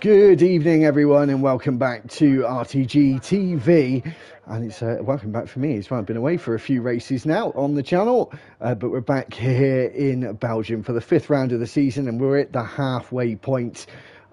Good evening, everyone, and welcome back to RTG TV. And it's uh, welcome back for me as well. I've been away for a few races now on the channel, uh, but we're back here in Belgium for the fifth round of the season, and we're at the halfway point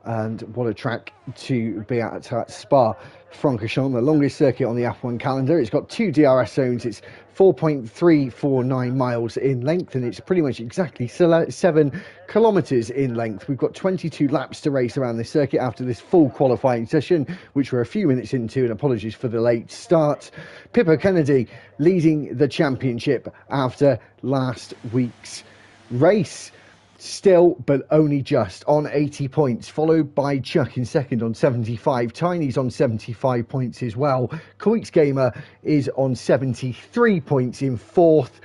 and what a track to be at at Spa Francorchamps, the longest circuit on the F1 calendar. It's got two DRS zones. It's 4.349 miles in length, and it's pretty much exactly seven kilometres in length. We've got 22 laps to race around this circuit after this full qualifying session, which we're a few minutes into, and apologies for the late start. Pippa Kennedy leading the championship after last week's race still, but only just on 80 points, followed by Chuck in second on 75. Tiny's on 75 points as well. Queeks Gamer is on 73 points in fourth.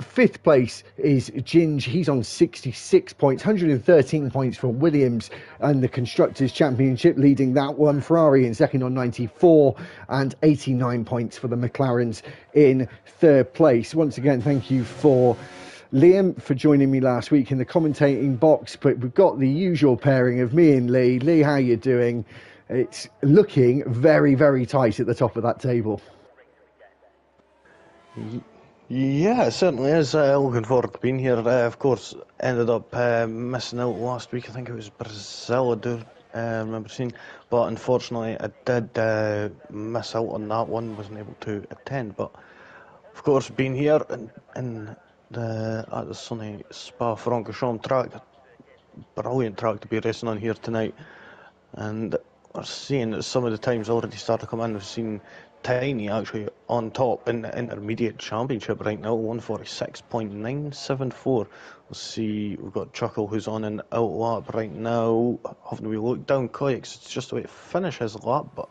Fifth place is Ginge. He's on 66 points, 113 points for Williams and the Constructors' Championship, leading that one. Ferrari in second on 94 and 89 points for the McLarens in third place. Once again, thank you for Liam for joining me last week in the commentating box, but we've got the usual pairing of me and Lee. Lee, how you doing? It's looking very, very tight at the top of that table. Yeah, certainly is. Uh, looking forward to being here. Uh, of course, ended up uh, missing out last week. I think it was Brazil. I do uh, remember seeing, but unfortunately, I did uh, miss out on that one. wasn't able to attend. But of course, being here in, in the, at the sunny Spa Francorchamps track. Brilliant track to be racing on here tonight. And we're seeing that some of the times already start to come in. We've seen Tiny actually on top in the intermediate championship right now, 146.974. We'll see, we've got Chuckle who's on an out lap right now. Having we look down Koyaks, it's just a way to finish his lap, but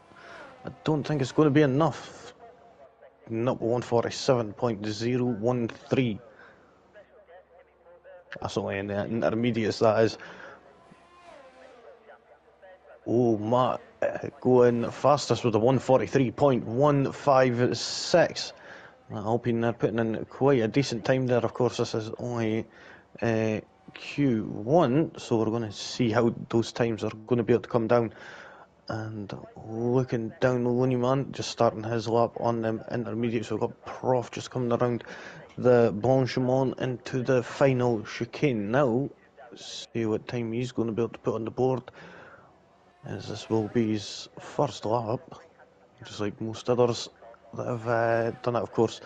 I don't think it's going to be enough. Not 147.013. That's only in the intermediates, that is. Oh, Matt going fastest with a 143.156. Alpine they're putting in quite a decent time there. Of course, this is only uh, Q1, so we're going to see how those times are going to be able to come down. And looking down the Looney Man, just starting his lap on them intermediate. So we've got Prof just coming around the Blanchimont into the final chicane now. See what time he's going to be able to put on the board. As this will be his first lap, just like most others that have uh, done it, of course.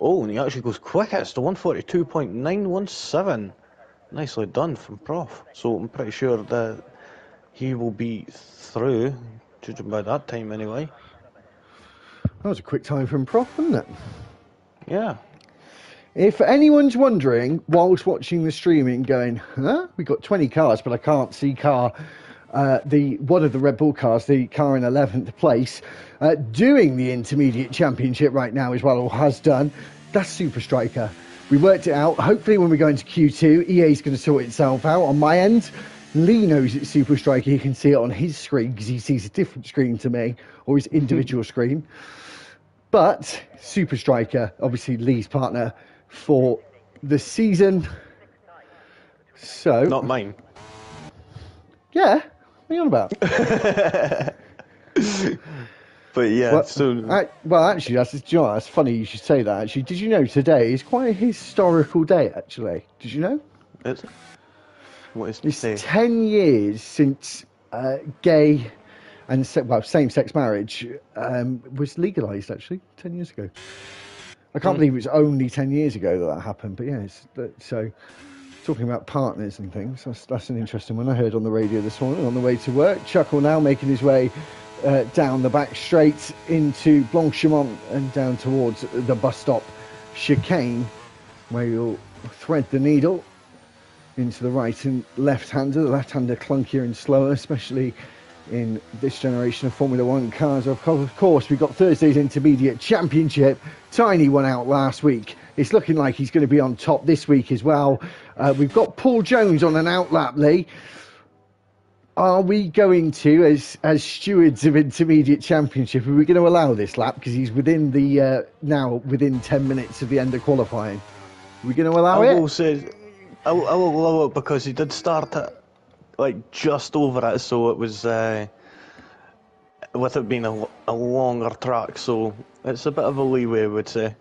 Oh, and he actually goes quickest to 142.917. Nicely done from Prof. So I'm pretty sure that he will be through, judging by that time anyway. That was a quick time from Prof, wasn't it? Yeah, if anyone's wondering, whilst watching the streaming, going, huh? We got 20 cars, but I can't see car. Uh, the one of the Red Bull cars, the car in 11th place, uh, doing the intermediate championship right now as well, or has done. That's Super Striker. We worked it out. Hopefully, when we go into Q2, EA is going to sort itself out. On my end, Lee knows it's Super Striker. He can see it on his screen because he sees a different screen to me, or his individual screen. But Super Striker, obviously Lee's partner, for the season. So not mine. Yeah, what are you on about? but yeah, well, so I, well, actually, that's you know, that's funny. You should say that. Actually, did you know today is quite a historical day? Actually, did you know? It's what is it's today? ten years since uh, gay and well, same-sex marriage um, was legalised. Actually, ten years ago. I can't mm. believe it was only 10 years ago that that happened. But yeah, so talking about partners and things, that's, that's an interesting one. I heard on the radio this morning on the way to work. Chuckle now making his way uh, down the back straight into Blanchimont and down towards the bus stop chicane, where you'll thread the needle into the right and left hander. The left hander clunkier and slower, especially in this generation of Formula One cars. Of course, we've got Thursday's Intermediate Championship. Tiny won out last week. It's looking like he's going to be on top this week as well. Uh, we've got Paul Jones on an outlap, Lee. Are we going to, as as stewards of Intermediate Championship, are we going to allow this lap because he's within the uh, now within ten minutes of the end of qualifying? Are we going to allow I it? Will say, I will, I will allow it because he did start at like just over it, so it was uh, with it being a, a longer track, so it's a bit of a leeway, I would say.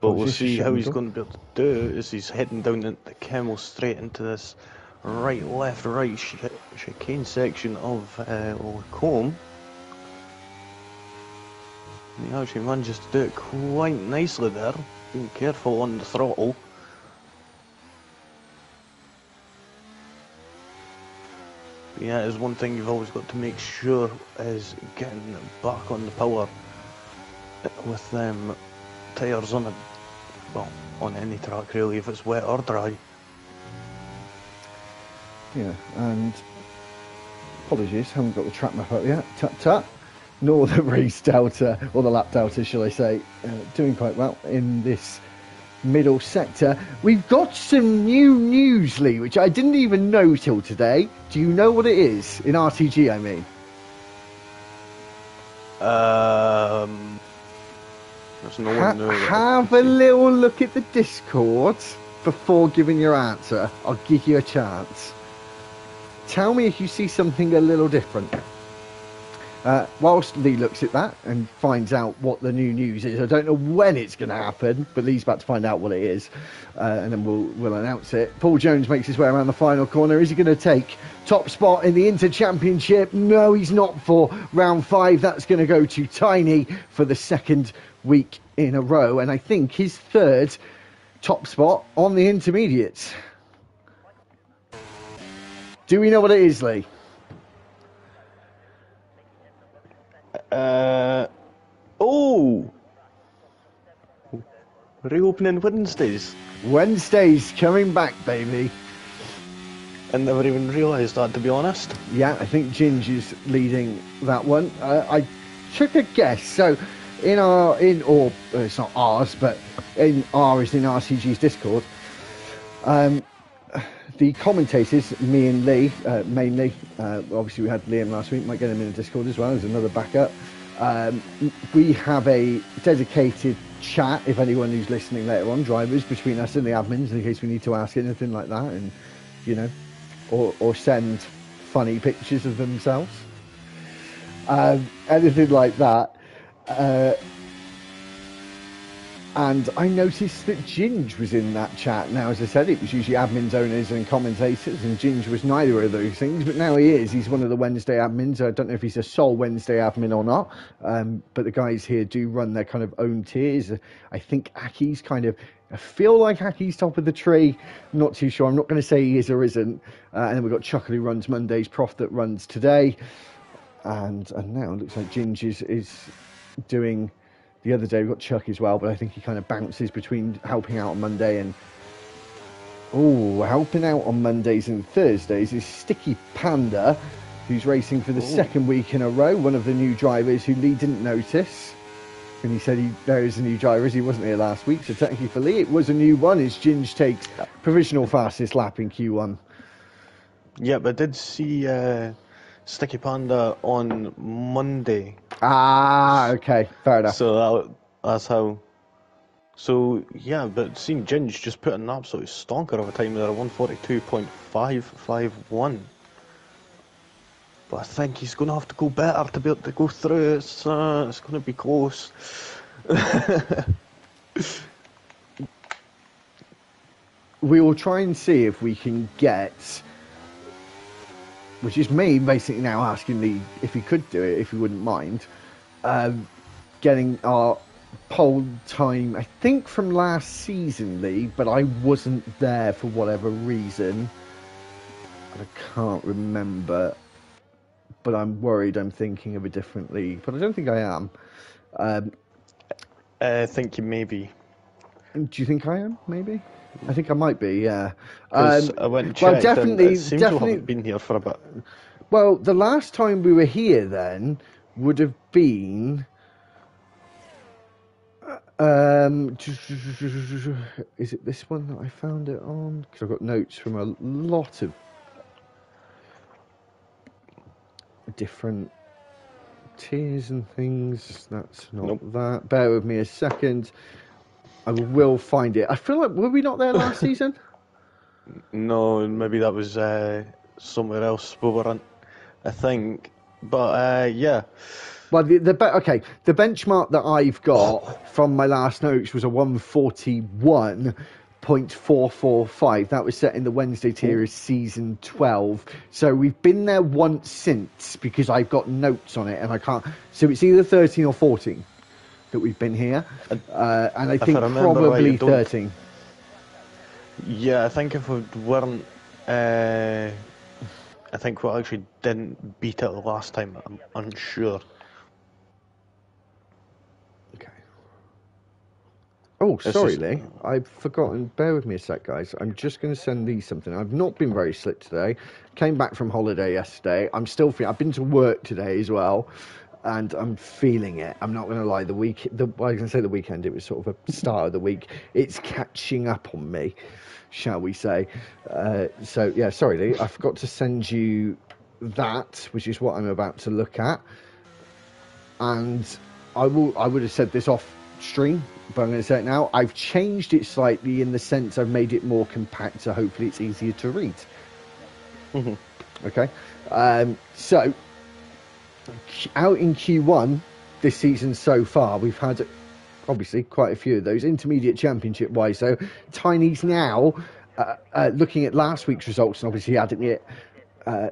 But we'll see how he's going to be able to do it as he's heading down the, Kemmel straight into this right, left, right ch- chicane section of uh, Les Combes. And he actually manages to do it quite nicely there, being careful on the throttle. Yeah, is one thing you've always got to make sure is getting back on the power with them tyres on a well on any track really if it's wet or dry. Yeah, and apologies, haven't got the track map up yet. Tut tut. Nor the race delta, or the lap delta, shall I say, uh, doing quite well in this middle sector. We've got some new news, Lee, which I didn't even know till today. Do you know what it is? In RTG, I mean. Um, no Ha- one there. that I have a little look at the Discord before giving your answer. I'll give you a chance. Tell me if you see something a little different. Uh, whilst Lee looks at that and finds out what the new news is, I don't know when it's going to happen, but Lee's about to find out what it is, uh, and then we'll we'll announce it. Paul Jones makes his way around the final corner. Is he going to take top spot in the Inter Championship? No, he's not for round five. That's going to go to Tiny for the second week in a row, and I think his third top spot on the intermediates. Do we know what it is, Lee? Uh, oh, reopening Wednesdays. Wednesday's coming back, baby. I never even realised that to be honest. Yeah, I think Ginger's leading that one. Uh, I took a guess. So, in our in or uh, it's not ours, but in ours in RTG's Discord, um, the commentators, me and Lee, uh, mainly. Uh, obviously, we had Liam last week. Might get him in the Discord as well as another backup. Um, we have a dedicated chat. If anyone who's listening later on, drivers between us and the admins, in case we need to ask anything like that, and you know, or or send funny pictures of themselves. Um, anything like that. Uh, and I noticed that Ginge was in that chat. Now, as I said, it was usually admins, owners, and commentators, and Ginge was neither of those things, but now he is. He's one of the Wednesday admins. I don't know if he's a sole Wednesday admin or not, um, but the guys here do run their kind of own tiers. I think Aki's kind of. I feel like Aki's top of the tree. I'm not too sure. I'm not going to say he is or isn't. Uh, and then we've got Chuck who runs Mondays, Prof that runs today. And, and now it looks like Ginge is, is doing the other day we've got Chuck as well, but I think he kind of bounces between helping out on Monday and oh, helping out on Mondays and Thursdays is Sticky Panda, who's racing for the Ooh. second week in a row. One of the new drivers who Lee didn't notice. And he said he there is a new driver as he wasn't here last week. So technically for Lee, it was a new one. As Ginge takes provisional fastest lap in Q1. Yeah, but I did see uh, Sticky Panda on Monday. Ah, okay, fair enough. So that, that's how. So yeah, but seeing Ginge just put an absolute stonker of a time there, 142.551. But I think he's going to have to go better to be able to go through. It's uh, it's going to be close. we will try and see if we can get, which is me basically now asking Lee if he could do it, if he wouldn't mind, um, getting our pole time, I think from last season, Lee, but I wasn't there for whatever reason. I can't remember, but I'm worried I'm thinking of a different league, but I don't think I am. Um, I think he may be. Do you think I am? Maybe. I think I might be. Yeah. Um, I went and well, checked and definitely- it seems definitely- to have been here for a bit. Well, the last time we were here then would have been. Um, is it this one that I found it on? Because I've got notes from a lot of different tiers and things. That's not Nope. that. Bear with me a second. I will find it. I feel like were we not there last season? No, maybe that was uh, somewhere else we were in, I think. But uh, yeah, Well, the, the be- okay, the benchmark that I've got from my last notes was a 141.445. That was set in the Wednesday tier as season 12. So we've been there once since because I've got notes on it and I can't. So it's either 13 or 14 that we've been here. Uh, and I If I think right, probably you 13. yeah, I think if we weren't, uh, I think we actually didn't beat it last time. I'm unsure. Okay. Oh, sorry, just- Lee. I've forgotten. Bear with me a sec, guys. I'm just going to send these something. I've not been very slick today. Came back from holiday yesterday. I'm still feeling. I've been to work today as well, and I'm feeling it. I'm not going to lie. The week, the well, I was going to say the weekend. It was sort of a start of the week. It's catching up on me, shall we say? Uh, so yeah, sorry, Lee. I forgot to send you that, which is what I'm about to look at and I will I would have said this off stream, but I'm going to say it now. I've changed it slightly in the sense I've made it more compact, so hopefully it's easier to read. Mhm. Okay, um, so out in Q1 this season so far, we've had obviously quite a few of those intermediate championship wise. So Tiny's now uh, uh, looking at last week's results, and obviously adding it. Uh,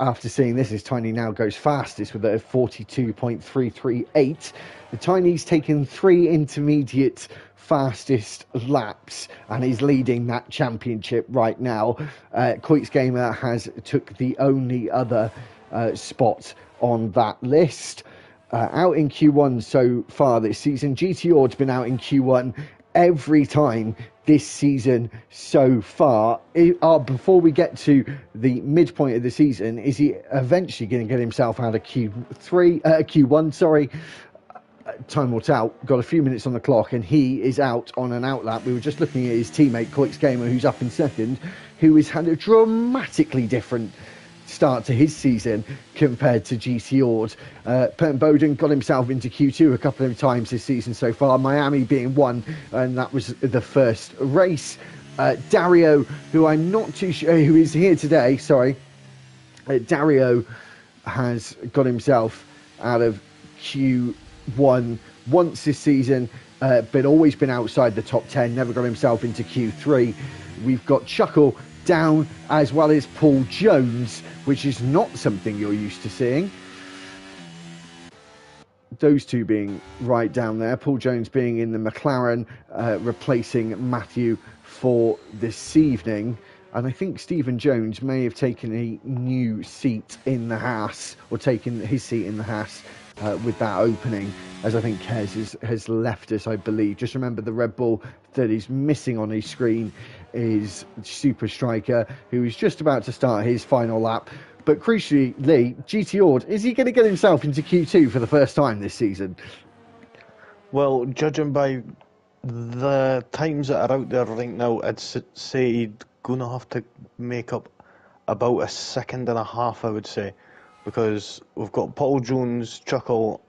after seeing this, is Tiny now goes fastest with a 42.338. The Tiny's taken three intermediate fastest laps and is leading that championship right now. Uh, Coits Gamer has took the only other uh, spot on that list. Uh, out in Q1 so far this season, GT Ord's been out in Q1 every time this season so far. It, uh, before we get to the midpoint of the season, is he eventually going to get himself out of Q3, uh, Q1? Sorry, Uh, time will tell. Got a few minutes on the clock, and he is out on an outlap. We were just looking at his teammate Coix Gamer, who's up in second, who has had a dramatically different start to his season compared to GT Ord. Uh, Bowden got himself into Q2 a couple of times this season so far, Miami being one, and that was the first race. Uh, Dario, who I'm not too sure, who is here today, sorry, uh, Dario has got himself out of Q1 once this season, uh, but always been outside the top 10, never got himself into Q3. We've got Chuckle down as well as Paul Jones, which is not something you're used to seeing. Those two being right down there, Paul Jones being in the McLaren, uh, replacing Matthew for this evening. And I think Stephen Jones may have taken a new seat in the Haas, or taken his seat in the Haas uh, with that opening, as I think Kez has, has left us, I believe. Just remember the Red Bull that is missing on his screen is Super Striker, who is just about to start his final lap. But crucially, Lee, GT Ord, is he going to get himself into Q2 for the first time this season? Well, judging by the times that are out there right now, I'd say he's gonna have to make up about a second and a half, I would say, because we've got Paul Jones, Chuckle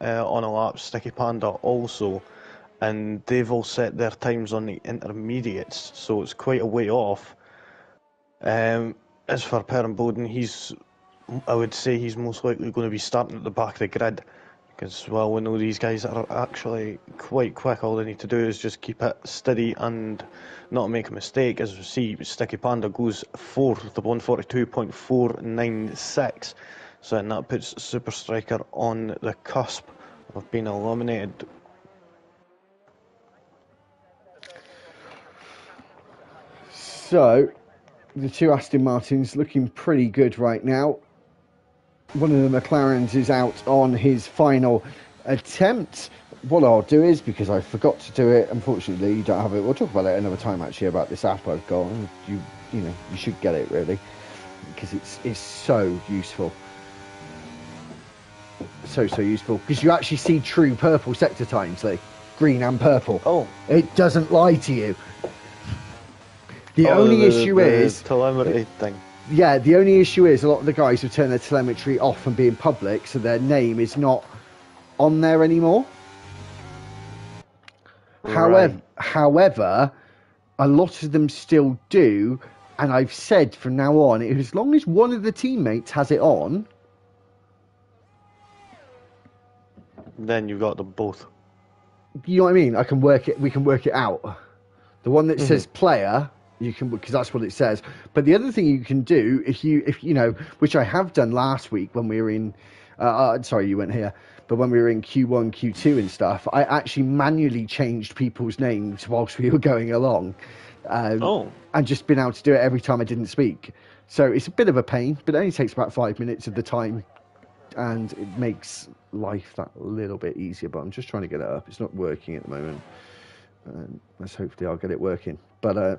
uh, on a lap, Sticky Panda also, and they've all set their times on the intermediates, so it's quite a way off. Um, as for Perrin Bowden, he's, I would say he's most likely going to be starting at the back of the grid. Because, well, we know these guys are actually quite quick. All they need to do is just keep it steady and not make a mistake. As we see, Sticky Panda goes fourth with the 142.496. So then that puts Super Striker on the cusp of being eliminated. So, the two Aston Martins looking pretty good right now. One of the McLarens is out on his final attempt. What I'll do is, because I forgot to do it, unfortunately, you don't have it. We'll talk about it another time actually about this app I've got. You, you know, you should get it really because it's it's so useful. So so useful because you actually see true purple sector times, Lee, green and purple. Oh. It doesn't lie to you. The Oh, only the- issue the is, telemedicine thing. yeah, the only issue is a lot of the guys have turned their telemetry off and being public, so their name is not on there anymore. However, Right. however, a lot of them still do and I've said from now on, as long as one of the teammates has it on, Then you've got them both. you know what I mean. I can work it. We can work it out. The one that mm-hmm. says player, you can because that's what it says. But the other thing you can do, if you if you know, which I have done last week when we were in. Uh, uh, sorry, you weren't here. But when we were in Q1, Q2, and stuff, I actually manually changed people's names whilst we were going along. Um, Oh. and just been able to do it every time I didn't speak. So it's a bit of a pain, but it only takes about five minutes of the time, and it makes life that little bit easier. But I'm just trying to get it up. It's not working at the moment. Um, let's hopefully I'll get it working. But uh,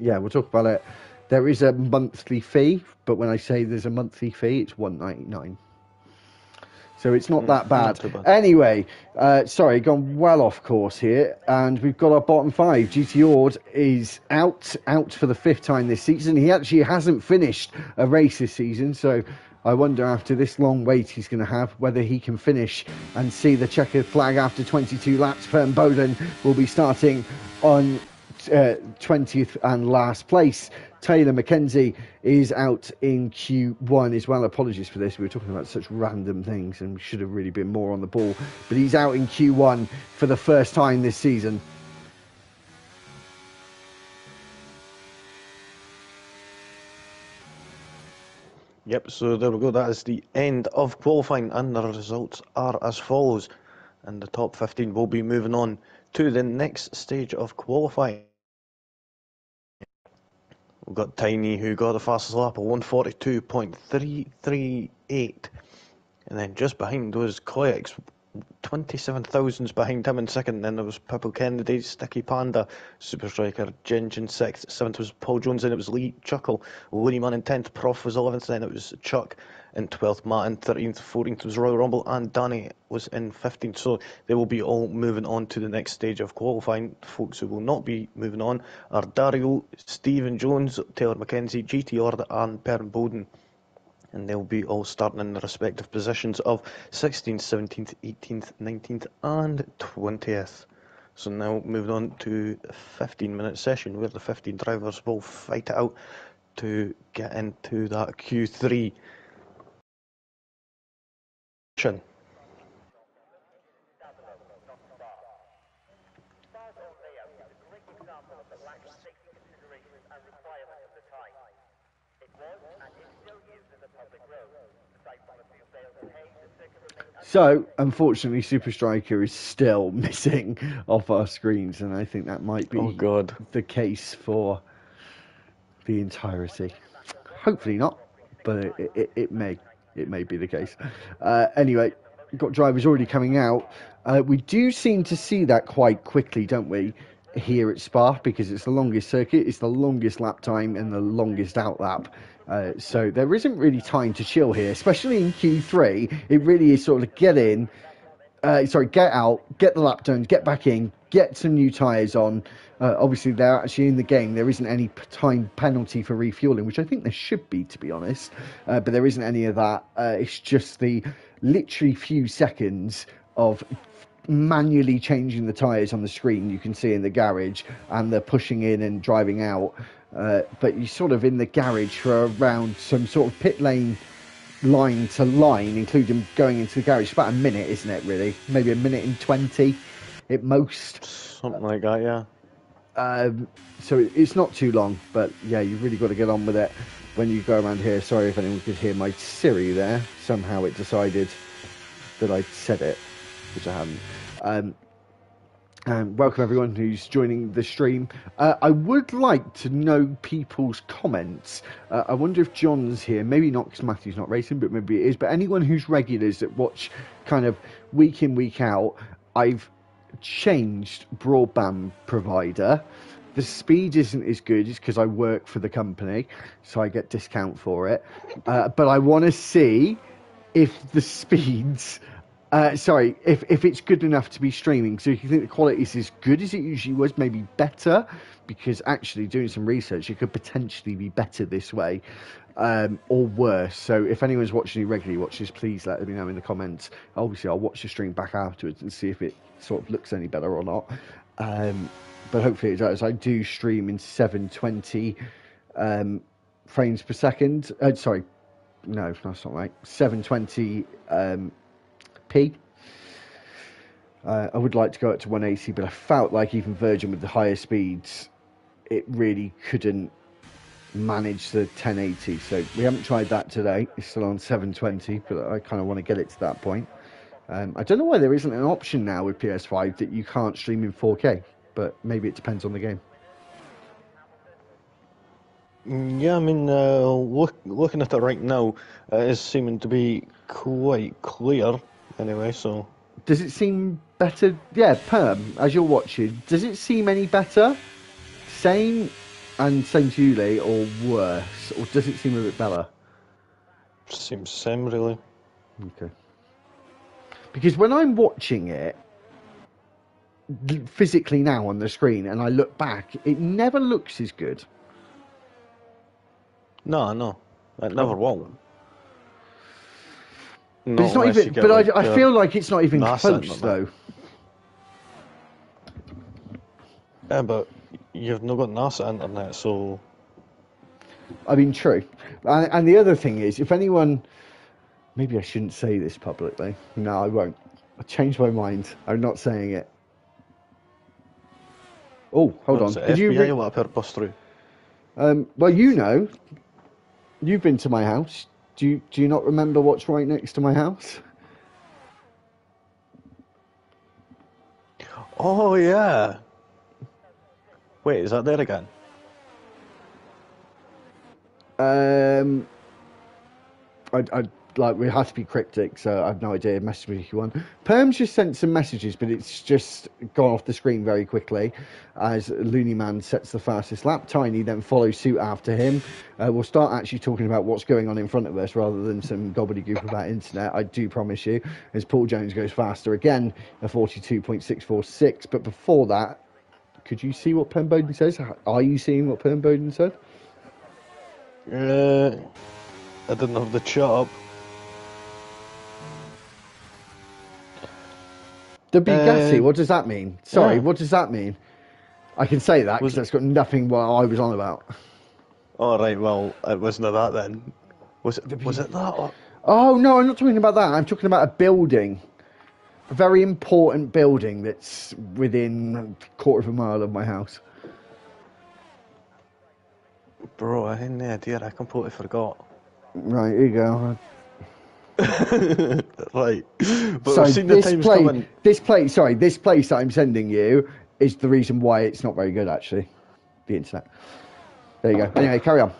yeah, we'll talk about it. There is a monthly fee, but when I say there's a monthly fee, it's one ninety nine. So it's not that bad. not bad. Anyway, uh, sorry, gone well off course here, and we've got our bottom five. GT Ord is out, out for the fifth time this season. He actually hasn't finished a race this season, so I wonder after this long wait he's going to have whether he can finish and see the checkered flag after 22 laps. Fern Bowden will be starting on uh, 20th and last place. Taylor McKenzie is out in Q1 as well. Apologies for this. We were talking about such random things and should have really been more on the ball. But he's out in Q1 for the first time this season. Yep, so there we go. That is the end of qualifying, and the results are as follows. And the top 15 will be moving on to the next stage of qualifying. We've got Tiny, who got the fastest lap of 142.338. And then just behind was Koyx, 27 thousandths behind him in second. Then there was Purple Kennedy, Sticky Panda, Super Striker, Gingin sixth. Seventh was Paul Jones, and it was Lee Chuckle. Looney Man in tenth, Prof was 11th, and then it was Chuck in 12th, Matt in 13th, 14th was Royal Rumble, and Danny was in 15th. So they will be all moving on to the next stage of qualifying. Folks who will not be moving on are Dario, Stephen Jones, Taylor McKenzie, GT Order, and Perrin Bowden and they'll be all starting in the respective positions of 16th, 17th, 18th, 19th, and 20th. So now moving on to a 15 minute session where the 15 drivers will fight it out to get into that Q3. Session. So, unfortunately, Super Striker is still missing off our screens, and I think that might be Oh God. the case for the entirety. Hopefully not, but it, it, it may it may be the case. Uh, anyway, got drivers already coming out. Uh, we do seem to see that quite quickly, don't we? Here at Spa because it's the longest circuit, it's the longest lap time, and the longest out lap. Uh, so there isn't really time to chill here, especially in Q3. It really is sort of get in, uh, sorry, get out, get the lap done, get back in, get some new tyres on. Uh, obviously, they're actually in the game. There isn't any time penalty for refueling, which I think there should be, to be honest. Uh, but there isn't any of that. Uh, it's just the literally few seconds of manually changing the tyres on the screen you can see in the garage and they're pushing in and driving out. Uh, but you're sort of in the garage for around some sort of pit lane line to line, including going into the garage. It's about a minute, isn't it, really? Maybe a minute and 20 at most. Something like that, yeah. Um, so it- it's not too long, but yeah, you've really got to get on with it when you go around here. Sorry if anyone could hear my Siri there. Somehow it decided that I said it, which I haven't. Um, and welcome everyone who's joining the stream. Uh, I would like to know people's comments. Uh, I wonder if John's here. Maybe not because Matthew's not racing, but maybe it is. But anyone who's regulars that watch kind of week in, week out, I've changed broadband provider. The speed isn't as good it's because I work for the company, so I get discount for it. Uh, but I want to see if the speeds uh, sorry, if, if it's good enough to be streaming. So if you think the quality is as good as it usually was, maybe better, because actually doing some research, it could potentially be better this way, um, or worse. So if anyone's watching you regularly watches, please let me know in the comments. Obviously, I'll watch the stream back afterwards and see if it sort of looks any better or not. Um, but hopefully it does. I do stream in 720 um, frames per second. Uh, sorry, no, that's not right. 720 um, p. Uh, I would like to go up to 180, but I felt like even Virgin with the higher speeds, it really couldn't manage the 1080. So we haven't tried that today. It's still on 720, but I kind of want to get it to that point. Um, I don't know why there isn't an option now with PS5 that you can't stream in 4K, but maybe it depends on the game. Mm, Yeah, I mean, uh, look, looking at it right now, it is seeming to be quite clear. Anyway, so Does it seem better? Yeah, Perm, as you're watching, does it seem any better? Same and same to you, Lee, or worse? Or does it seem a bit better? seems same really. Okay. Because when I'm watching it physically now on the screen and I look back, it never looks as good. No, no, it never oh. will. But it's not even. But I, I uh, feel like it's not even close though. Yeah, but you've not got NASA internet, so I mean, true. And, and the other thing is, if anyone, maybe I shouldn't say this publicly. No, I won't. I changed my mind. I'm not saying it. Oh, hold on. Did you? Re- what appeared bust through? um, well, you know, you've been to my house. Do you? Do you not remember what's right next to my house? Oh yeah. Wait, is that there again? Um, I, I like we have to be cryptic, so I have no idea. Message me if you want. Perm's just sent some messages, but it's just gone off the screen very quickly as Looney Man sets the fastest lap. Tiny then follows suit after him. Uh, we'll start actually talking about what's going on in front of us rather than some gobbledygook about internet. I do promise you. As Paul Jones goes faster again, a 42.646. But before that, could you see what Perm Bowden says? Are you seeing what Perm Bowden said? Uh, I didn't have the chat up. The Bugatti, Um, what does that mean? Sorry, yeah. what does that mean? I can say that because that's got nothing what I was on about. All right, well, it wasn't that then. Was it? Was it that? Or... Oh no, I'm not talking about that. I'm talking about a building, a very important building that's within a quarter of a mile of my house. Bro, I had no idea. I completely forgot. Right, here you go. right, but so we've seen the this times place, coming. this place, sorry, this place that I'm sending you is the reason why it's not very good actually. The internet. There you go. Anyway, carry on.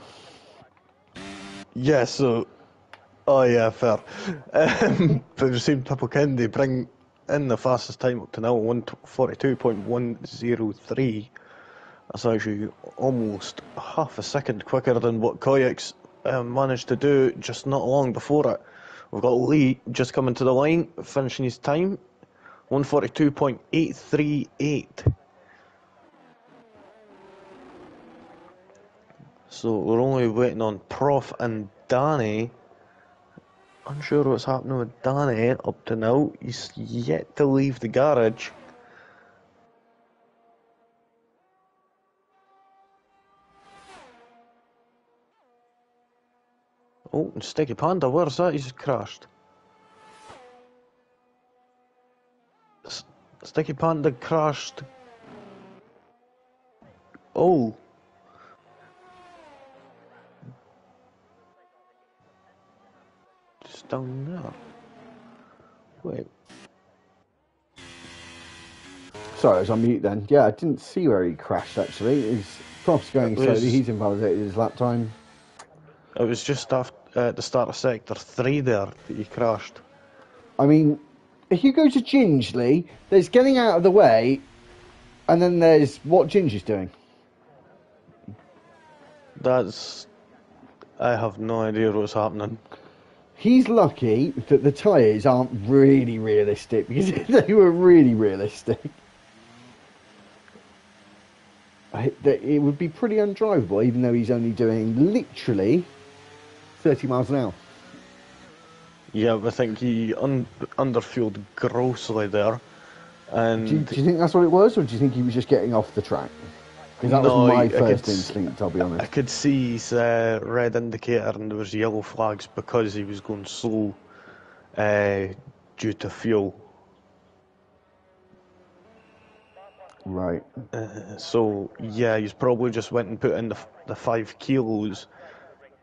Yeah, so. Oh, yeah, fair. Um, but we've seen Pippo Kennedy bring in the fastest time up to now, 142.103. That's actually almost half a second quicker than what Koyak's um, managed to do just not long before it. We've got Lee just coming to the line, finishing his time, 142.838. So we're only waiting on Prof and Danny. Unsure what's happening with Danny up to now. He's yet to leave the garage. Oh, and Sticky Panda, where's that? He's crashed. S- Sticky Panda crashed. Oh. Just down there. Wait. Sorry, I was on mute then. Yeah, I didn't see where he crashed actually. His props going was- slowly. He's invalidated his lap time. It was just after uh, the start of sector three there that he crashed. I mean, if you go to Gingerly, there's getting out of the way, and then there's what Ginger's doing. That's. I have no idea what's happening. He's lucky that the tyres aren't really realistic because if they were really realistic, that it would be pretty undrivable, even though he's only doing literally 30 miles an hour. Yeah, I think he un- underfueled grossly there. And Do you, do you think that's what it was, or do you think he was just getting off the track? Because that No, was my I first could- instinct, I'll be I could see his uh, red indicator and there was yellow flags because he was going slow uh, due to fuel. Right. Uh, so yeah, he's probably just went and put in the, the five kilos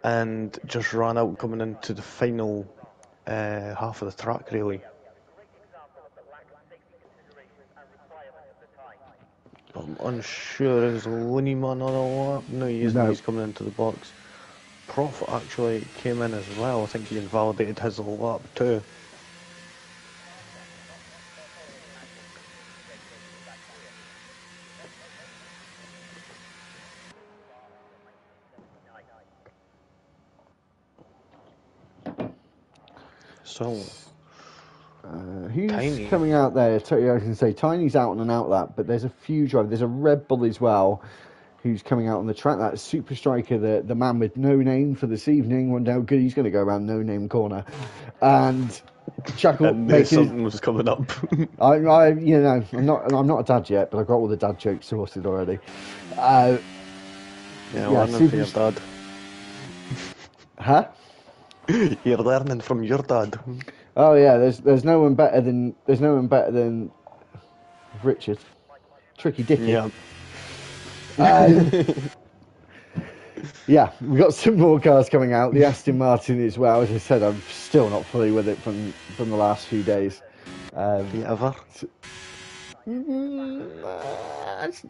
and just ran out coming into the final uh, half of the track really. I'm unsure is Looneyman on a lap? No, he isn't. No. He's coming into the box. Prof actually came in as well. I think he invalidated his lap too. So Uh, who's Tiny. coming out there? I can say Tiny's out on an out lap, but there's a few drivers. There's a Red Bull as well, who's coming out on the track. That's Super Striker, the, the man with no name for this evening. Wonder how good he's going to go around no name corner, and Chuckle making. something was coming up. I, I, you know, I'm not, I'm not a dad yet, but I've got all the dad jokes sorted already. Uh, yeah, Yeah, from your super- dad. huh? You're learning from your dad. Oh yeah, there's there's no one better than there's no one better than Richard, Tricky Dicky. Yeah. Um, yeah, we've got some more cars coming out. The Aston Martin as well. As I said, I'm still not fully with it from from the last few days. Um, you ever? mm, uh, it's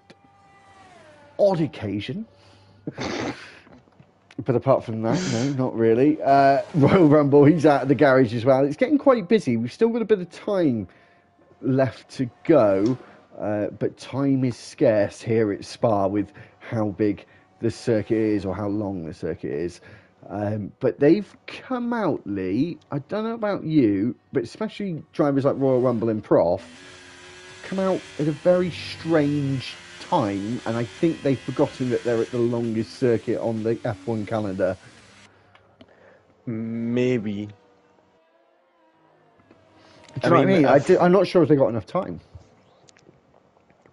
odd occasion. But apart from that, no, not really. Uh, Royal Rumble, he's out of the garage as well. It's getting quite busy. We've still got a bit of time left to go, uh, but time is scarce here at Spa with how big the circuit is or how long the circuit is. Um, but they've come out, Lee. I don't know about you, but especially drivers like Royal Rumble and Prof come out at a very strange time, and I think they've forgotten that they're at the longest circuit on the F1 calendar. Maybe. Do you know what I mean, mean? I if- di- I'm not sure if they got enough time.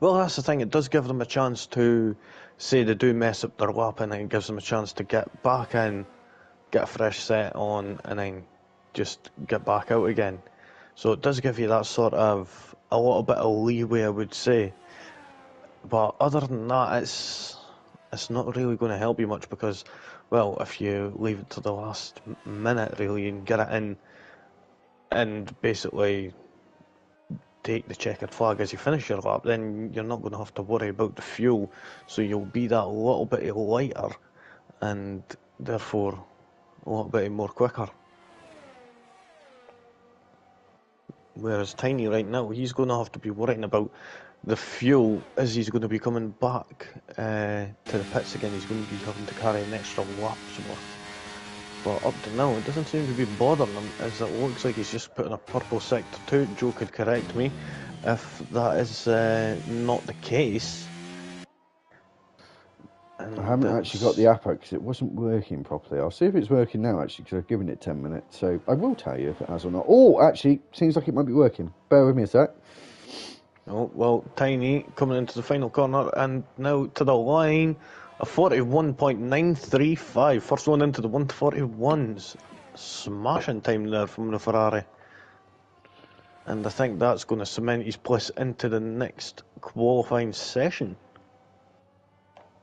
Well, that's the thing. It does give them a chance to say they do mess up their lap, and then it gives them a chance to get back in, get a fresh set on, and then just get back out again. So it does give you that sort of a little bit of leeway, I would say. But other than that, it's it's not really going to help you much because, well, if you leave it to the last minute, really, and get it in, and basically take the checkered flag as you finish your lap, then you're not going to have to worry about the fuel. So you'll be that little bit lighter and therefore a little bit more quicker. Whereas Tiny right now, he's going to have to be worrying about the fuel as he's going to be coming back uh, to the pits again. He's going to be having to carry an extra lap more. But up to now, it doesn't seem to be bothering him, as it looks like he's just putting a purple sector to it. Joe could correct me if that is uh, not the case. And I haven't actually got the app out because it wasn't working properly. I'll see if it's working now actually because I've given it 10 minutes. So I will tell you if it has or not. Oh, actually, seems like it might be working. Bear with me a sec. Oh, well, Tiny coming into the final corner and now to the line. A 41.935. First one into the 141s. Smashing time there from the Ferrari. And I think that's going to cement his place into the next qualifying session.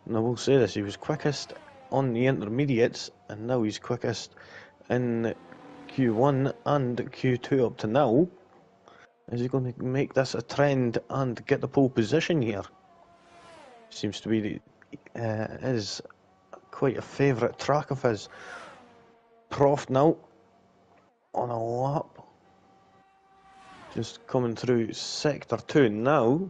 And I will say this, he was quickest on the intermediates and now he's quickest in Q1 and Q2 up to now. Is he going to make this a trend and get the pole position here? Seems to be the, uh, is quite a favourite track of his. Prof now on a lap. Just coming through sector two now.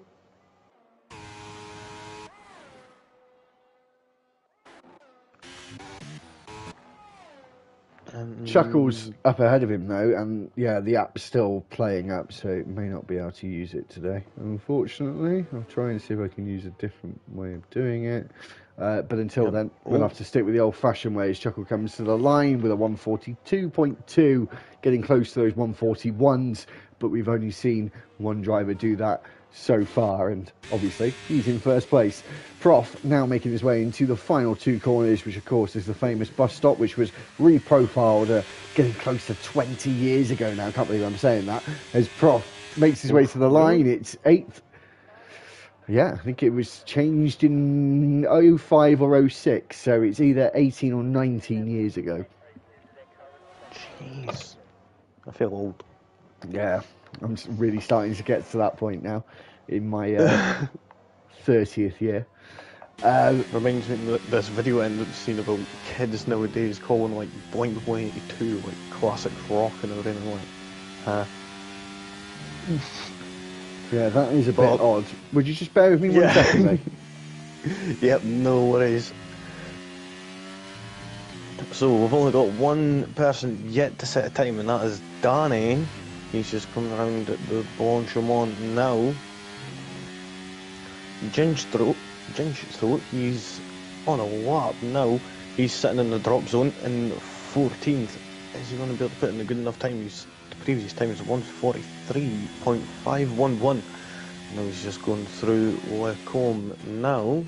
And Chuckles up ahead of him though, and yeah, the app's still playing up, so it may not be able to use it today. Unfortunately, I'll try and see if I can use a different way of doing it. Uh, but until Yep. then, we'll have to stick with the old-fashioned way. As Chuckle comes to the line with a 142.2, getting close to those 141s. But we've only seen one driver do that so far, and obviously he's in first place. Prof now making his way into the final two corners, which of course is the famous bus stop, which was reprofiled uh, getting close to 20 years ago now. I can't believe I'm saying that. As Prof makes his way to the line, it's eighth. Yeah, I think it was changed in 05 or 06, so it's either 18 or 19 years ago. Jeez. I feel old. Yeah, I'm really starting to get to that point now in my uh, 30th year. Uh, Reminds me of this video I ended up seeing about kids nowadays calling like Blink 182 like classic rock and everything like, huh? Yeah, that is a bit odd. Would you just bear with me one Yeah. second, mate? Yep, no worries. So we've only got one person yet to set a time, and that is Danny. He's just coming around at the Blanchimont now. Ginge throat, he's on a lap now. He's sitting in the drop zone in 14th. Is he going to be able to put in a good enough time? The previous time was 143.511. Now he's just going through Les Combes now.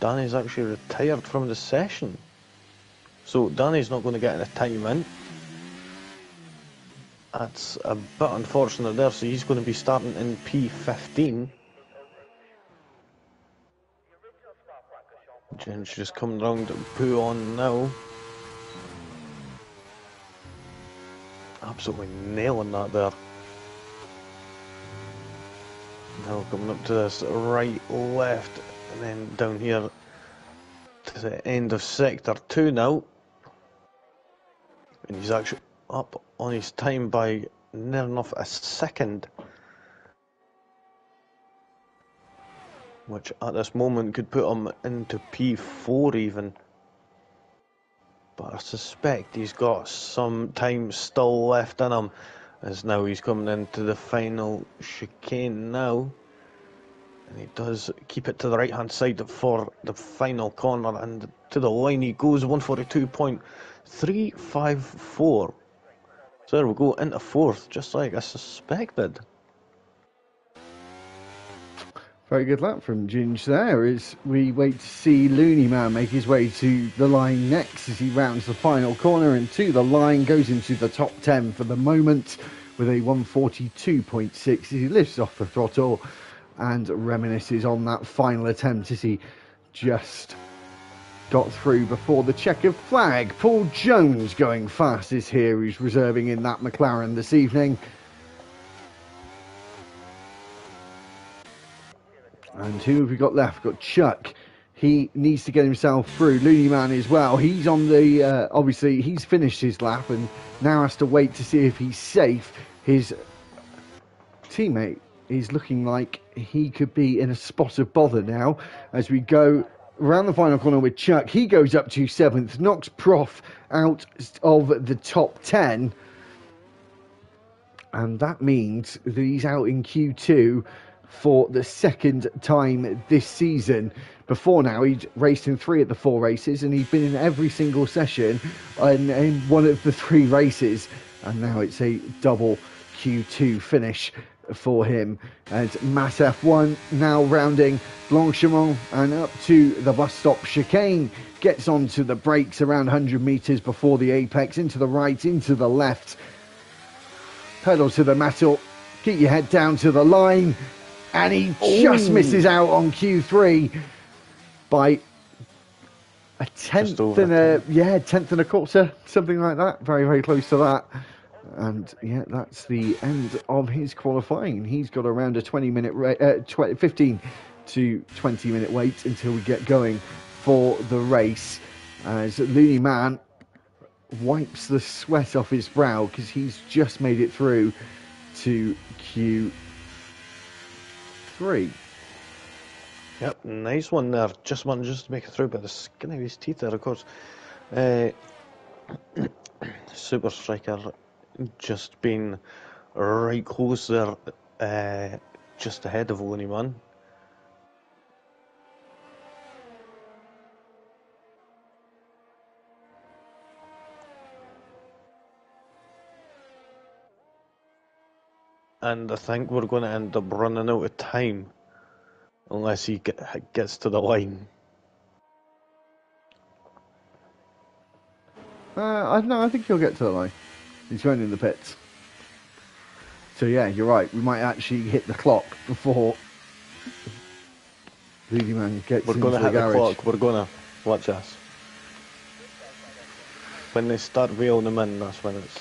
Danny's actually retired from the session. So Danny's not going to get any time in. That's a bit unfortunate there, so he's going to be starting in P15. Jen's just coming round to Pouhon now. Absolutely nailing that there. Now coming up to this right, left, and then down here to the end of sector two now. And he's actually up on his time by near enough a second. Which at this moment could put him into P4 even. But I suspect he's got some time still left in him. As now he's coming into the final chicane now. And he does keep it to the right hand side for the final corner and to the line he goes 142.354. So there we go into fourth, just like I suspected. Very good luck from Ginge there as we wait to see Looney Man make his way to the line next as he rounds the final corner and to the line goes into the top 10 for the moment with a 142.6 as he lifts off the throttle and reminisces on that final attempt as he just got through before the checkered flag. Paul Jones going fastest here, who's reserving in that McLaren this evening. And who have we got left? Got Chuck. He needs to get himself through. Looney Man as well. He's on the. Uh, obviously, he's finished his lap and now has to wait to see if he's safe. His teammate is looking like he could be in a spot of bother now as we go around the final corner with Chuck. He goes up to seventh, knocks Prof out of the top 10. And that means that he's out in Q2 for the second time this season. Before now, he'd raced in three of the four races, and he'd been in every single session in one of the three races. And now it's a double Q2 finish for him. And Mass F1 now rounding Blanchimont and up to the bus stop chicane. Gets onto the brakes around 100 metres before the apex, into the right, into the left. Pedal to the metal, keep your head down to the line, and he just Ooh. misses out on Q3 by a tenth and a yeah, tenth and a quarter, something like that. Very, very close to that. And yeah, that's the end of his qualifying. He's got around a 20 minute, uh, tw- 15 to 20 minute wait until we get going for the race. As Looney Man wipes the sweat off his brow because he's just made it through to Q3. Yep, nice one there. Just one, just to make it through by the skin of his teeth there, of course. Uh, Super Striker just been right close there, uh, just ahead of Looney Man. and I think we're going to end up running out of time unless he get, gets to the line. Uh, I don't know. I think he'll get to the line. He's going in the pits. So yeah, you're right. We might actually hit the clock before Lady Man gets We're into going to the hit the clock. We're going to watch us. When they start wheeling them in, that's when it's.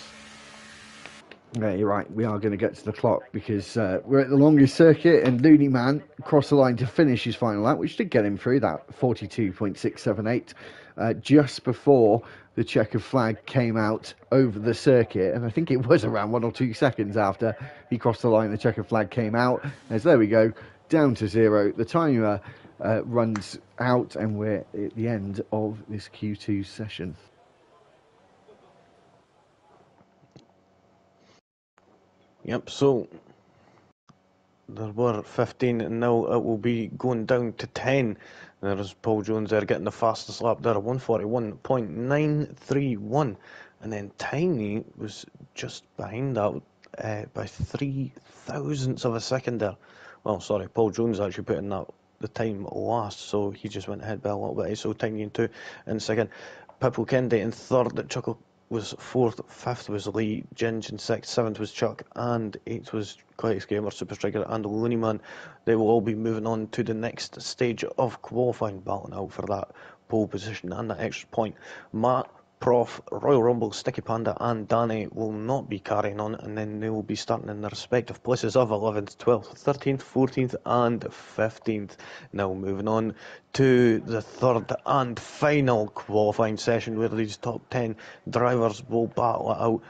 Yeah, you're right. We are going to get to the clock because uh, we're at the longest circuit, and Looney Man crossed the line to finish his final lap, which did get him through that 42.678 uh, just before the checker flag came out over the circuit. And I think it was around one or two seconds after he crossed the line, the checker flag came out. As there we go, down to zero. The timer uh, runs out, and we're at the end of this Q2 session. Yep, so there were 15 and now it will be going down to 10. There's Paul Jones there getting the fastest lap there, 141.931. And then Tiny was just behind that uh, by three thousandths of a second there. Well, sorry, Paul Jones actually put in that the time last, so he just went ahead by a little bit. So Tiny in two in second. Pippo Kennedy in third. Chuckle was fourth, fifth was Lee Ginge, and sixth, seventh was Chuck, and eighth was Quitex Gamer, Super Striker, and Looney Man. They will all be moving on to the next stage of qualifying, battling out for that pole position and that extra point. Matt, Prof, Royal Rumble, Sticky Panda, and Danny will not be carrying on, and then they will be starting in their respective places of 11th, 12th, 13th, 14th, and 15th. Now moving on to the third and final qualifying session where these top 10 drivers will battle it out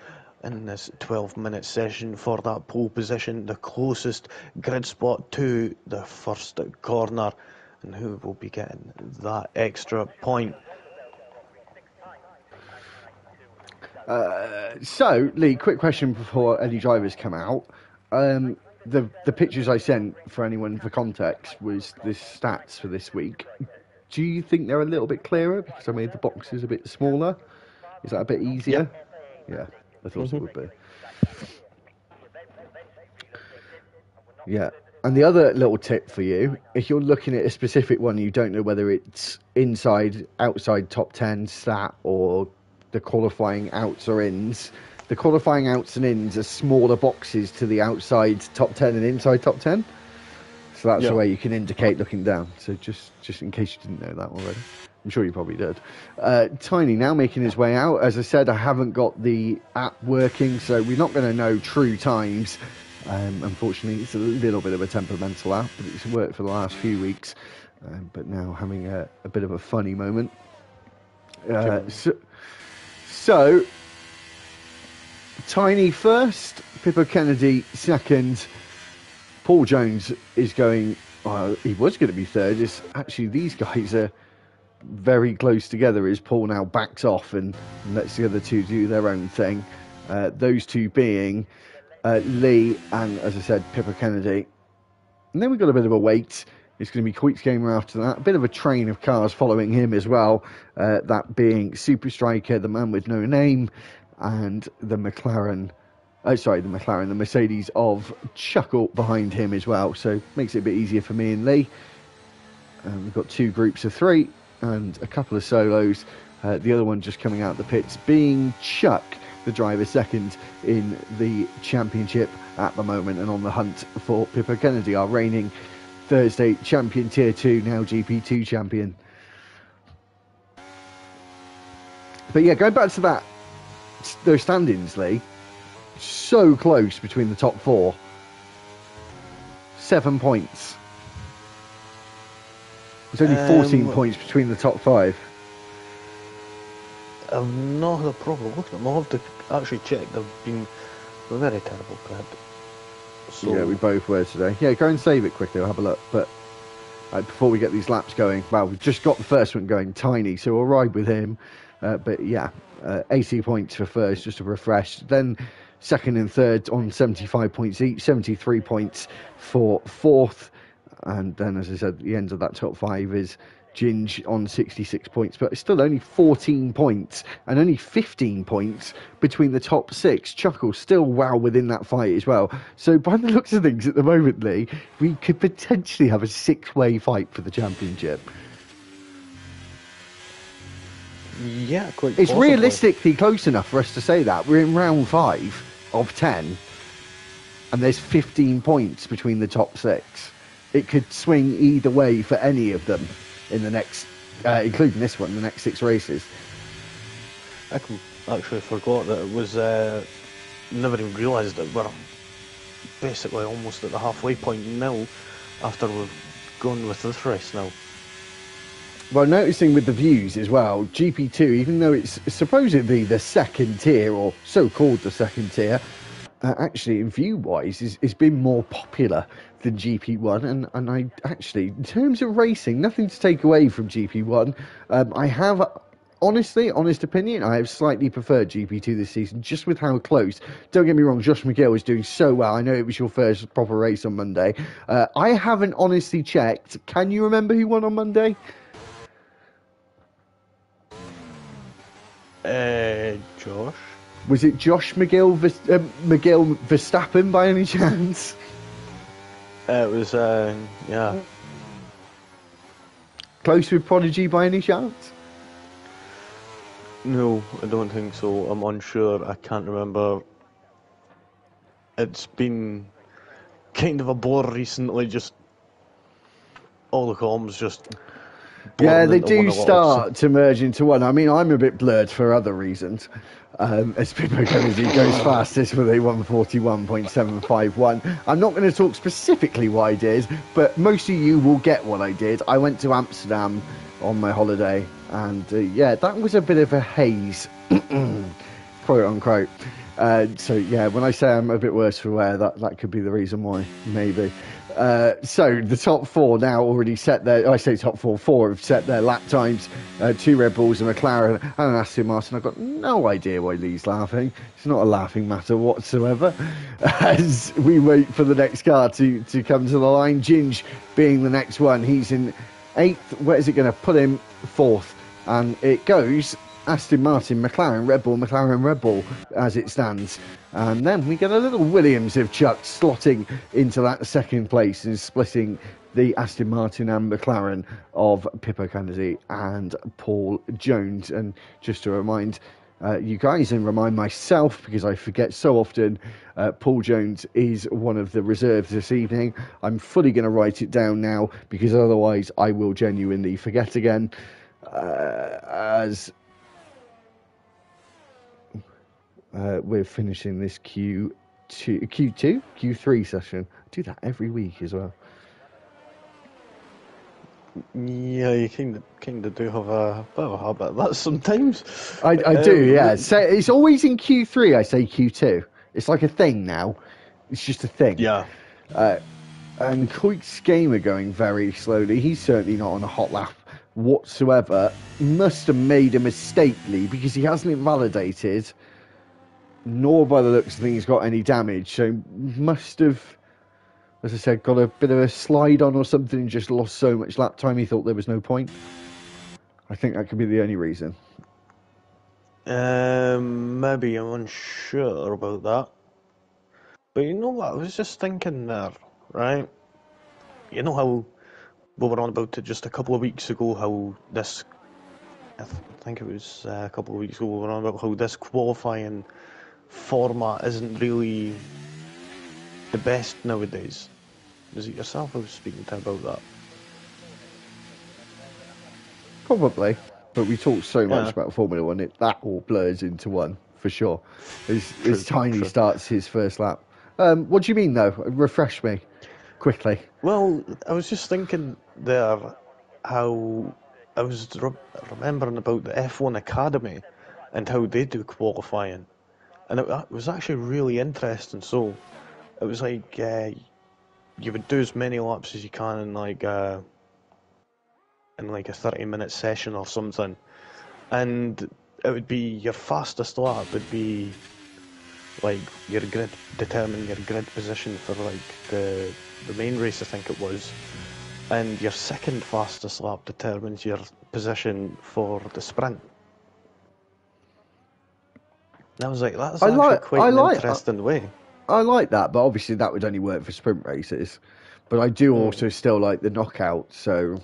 in this 12 minute session for that pole position, the closest grid spot to the first corner, and who will be getting that extra point. Uh, so, Lee, quick question before any drivers come out. Um, the the pictures I sent for anyone for context was the stats for this week. Do you think they're a little bit clearer because I made the boxes a bit smaller? Is that a bit easier? Yeah, I thought it would be. Yeah. And the other little tip for you, if you're looking at a specific one, you don't know whether it's inside, outside top 10 stat or the qualifying outs or ins. The qualifying outs and ins are smaller boxes to the outside top 10 and inside top 10. So that's the way you can indicate looking down. So just, just in case you didn't know that already. I'm sure you probably did. Uh, Tiny now making his way out. As I said, I haven't got the app working, so we're not going to know true times. Um, unfortunately, it's a little bit of a temperamental app, but it's worked for the last few weeks. Um, but now having a, a bit of a funny moment. Uh, so, so, Tiny first, Pippa Kennedy second, Paul Jones is going. Well, he was going to be third. It's actually these guys are very close together. As Paul now backs off and lets the other two do their own thing. Uh, those two being uh, Lee and, as I said, Pippa Kennedy. And then we've got a bit of a wait. It's going to be Queeks Gamer after that. A bit of a train of cars following him as well. Uh, that being Super Striker, the man with no name, and the McLaren. Oh, sorry, the McLaren, the Mercedes of Chuckle behind him as well. So makes it a bit easier for me and Lee. We've got two groups of three and a couple of solos. Uh, the other one just coming out of the pits being Chuck, the driver second in the championship at the moment and on the hunt for Pippa Kennedy, our reigning Thursday champion tier 2, now GP2 champion. But yeah, going back to that, those standings, Lee, so close between the top four. Seven points. There's only 14 Um, points between the top five. I've not had a proper look at them. I'll have to actually check. They've been very terrible, Brad. So, yeah, we both were today. Yeah, go and save it quickly. I'll have a look. But uh, before we get these laps going, well, we've just got the first one going tiny, so we'll ride with him. Uh, but yeah, uh, 80 points for first, just to refresh. Then second and third on 75 points each, 73 points for fourth. And then, as I said, the end of that top five is Ginge on 66 points, but it's still only 14 points and only 15 points between the top six. Chuckle still well within that fight as well. So, by the looks of things at the moment, Lee, we could potentially have a six way fight for the championship. Yeah, quite. It's possibly. realistically close enough for us to say that. We're in round five of 10, and there's 15 points between the top six. It could swing either way for any of them in the next, uh, including this one, the next six races. I actually forgot that it was. Uh, never even realised that we're basically almost at the halfway point now. After we've gone with this race now. Well, noticing with the views as well, GP2, even though it's supposedly the second tier, or so called the second tier, uh, actually, view wise, is, is been more popular than GP1. And, and I actually, in terms of racing, nothing to take away from GP1. Um, I have, honestly, honest opinion, I have slightly preferred GP2 this season, just with how close. Don't get me wrong, Josh McGill is doing so well. I know it was your first proper race on Monday. Uh, I haven't honestly checked. Can you remember who won on Monday? Uh, Josh. Was it Josh McGill, Vis- uh, McGill Verstappen by any chance? It was. Uh, yeah. Close with Prodigy by any chance? No, I don't think so. I'm unsure. I can't remember. It's been kind of a bore recently. Just all the comms just. Yeah, they do one at once. start to merge into one. I mean, I'm a bit blurred for other reasons. Um, as Pippo Kennedy goes fastest with a 141.751. I'm not going to talk specifically what I did, but most of you will get what I did. I went to Amsterdam on my holiday, and uh, yeah, that was a bit of a haze, quote unquote. Uh, so yeah, when I say I'm a bit worse for wear, that that could be the reason why, maybe. Uh, so the top four now already set their. I say top four, four have set their lap times. Uh, two Red Bulls, a McLaren, and an Aston Martin. I've got no idea why Lee's laughing. It's not a laughing matter whatsoever. As we wait for the next car to to come to the line, Ginge being the next one. He's in eighth. Where is it going to put him? Fourth, and it goes Aston Martin, McLaren, Red Bull, McLaren, Red Bull as it stands. And then we get a little Williams of Chuck slotting into that second place and splitting the Aston Martin and McLaren of Pippo Kennedy and Paul Jones. And just to remind uh, you guys and remind myself, because I forget so often, uh, Paul Jones is one of the reserves this evening. I'm fully going to write it down now because otherwise I will genuinely forget again. Uh, as uh, we're finishing this Q2, Q2, Q3 session. I do that every week as well. Yeah, you kind of kind of do have a bit of a habit of that sometimes. I, I do, Um, yeah. So it's always in Q3. I say Q2. It's like a thing now. It's just a thing. Yeah. Uh, and Koik's gamer going very slowly. He's certainly not on a hot lap whatsoever. Must have made a mistake, Lee, because he hasn't invalidated, nor by the looks of things got any damage. So must have, as I said, got a bit of a slide on or something and just lost so much lap time he thought there was no point. I think that could be the only reason. Um, maybe I'm unsure about that. But you know what? I was just thinking there, right? You know how we were on about it just a couple of weeks ago, how this, I th- think it was uh, a couple of weeks ago, we were on about how this qualifying format isn't really the best nowadays. Is it yourself I was speaking to about that? Probably. But we talk so much Yeah. about Formula One, it that all blurs into one for sure. As, True, as Tiny true. starts his first lap. Um, what do you mean though? Refresh me quickly. Well, I was just thinking there how I was re- remembering about the F1 Academy and how they do qualifying, and it, wa- was actually really interesting. So it was like uh, you would do as many laps as you can in like uh, in like a thirty-minute session or something, and it would be your fastest lap would be like your grid determine your grid position for like the the main race I think it was and your second fastest lap determines your position for the sprint. And I was like, that's I actually like- quite I an like- interesting way. I like that, but obviously that would only work for sprint races. But I do also still like the knockout, so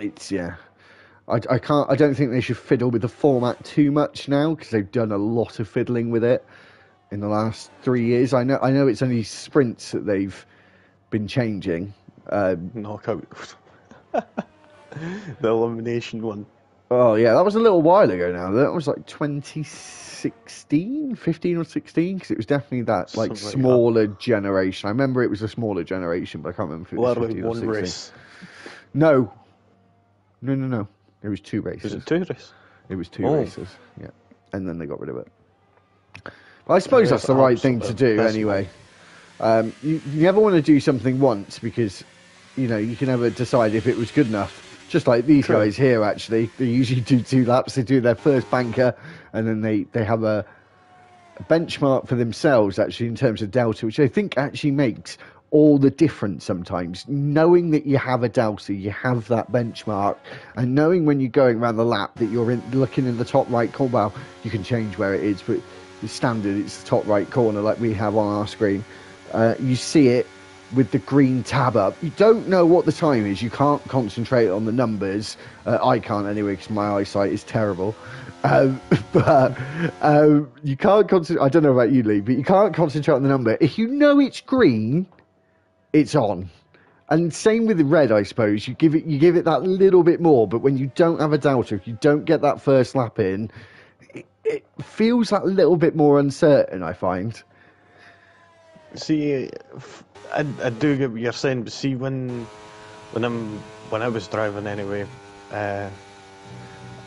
it's yeah. I, I can't. I don't think they should fiddle with the format too much now because they've done a lot of fiddling with it in the last three years. I know. I know it's only sprints that they've been changing. Um, Knockout. the elimination one. Oh yeah, that was a little while ago now. That was like 2016, 15 or 16, because it was definitely that like Something like that. smaller generation. I remember it was a smaller generation, but I can't remember if it was Well, 15 or 16. race. No, no, no, no. It was two races. Was it two races? It was two Oh. races. Yeah, and then they got rid of it. But I suppose That's that's the right thing to do anyway. Um, you, you never want to do something once because you know you can never decide if it was good enough. Just like these True. guys here, actually, they usually do two laps. They do their first banker, and then they they have a, a benchmark for themselves actually in terms of delta, which I think actually makes all the difference sometimes. Knowing that you have a delta, you have that benchmark, and knowing when you're going around the lap that you're in, looking in the top right corner. Well, you can change where it is, but the standard it's the top right corner like we have on our screen. Uh, you see it with the green tab up. You don't know what the time is. You can't concentrate on the numbers. Uh, I can't anyway because my eyesight is terrible. Um, but um, you can't concentrate. I don't know about you, Lee, but you can't concentrate on the number. If you know it's green, it's on. And same with the red, I suppose. You give it, you give it that little bit more. But when you don't have a delta, if you don't get that first lap in, it, it feels that little bit more uncertain. I find. See, I, I do get what you're saying, but see when when I'm when I was driving anyway, uh,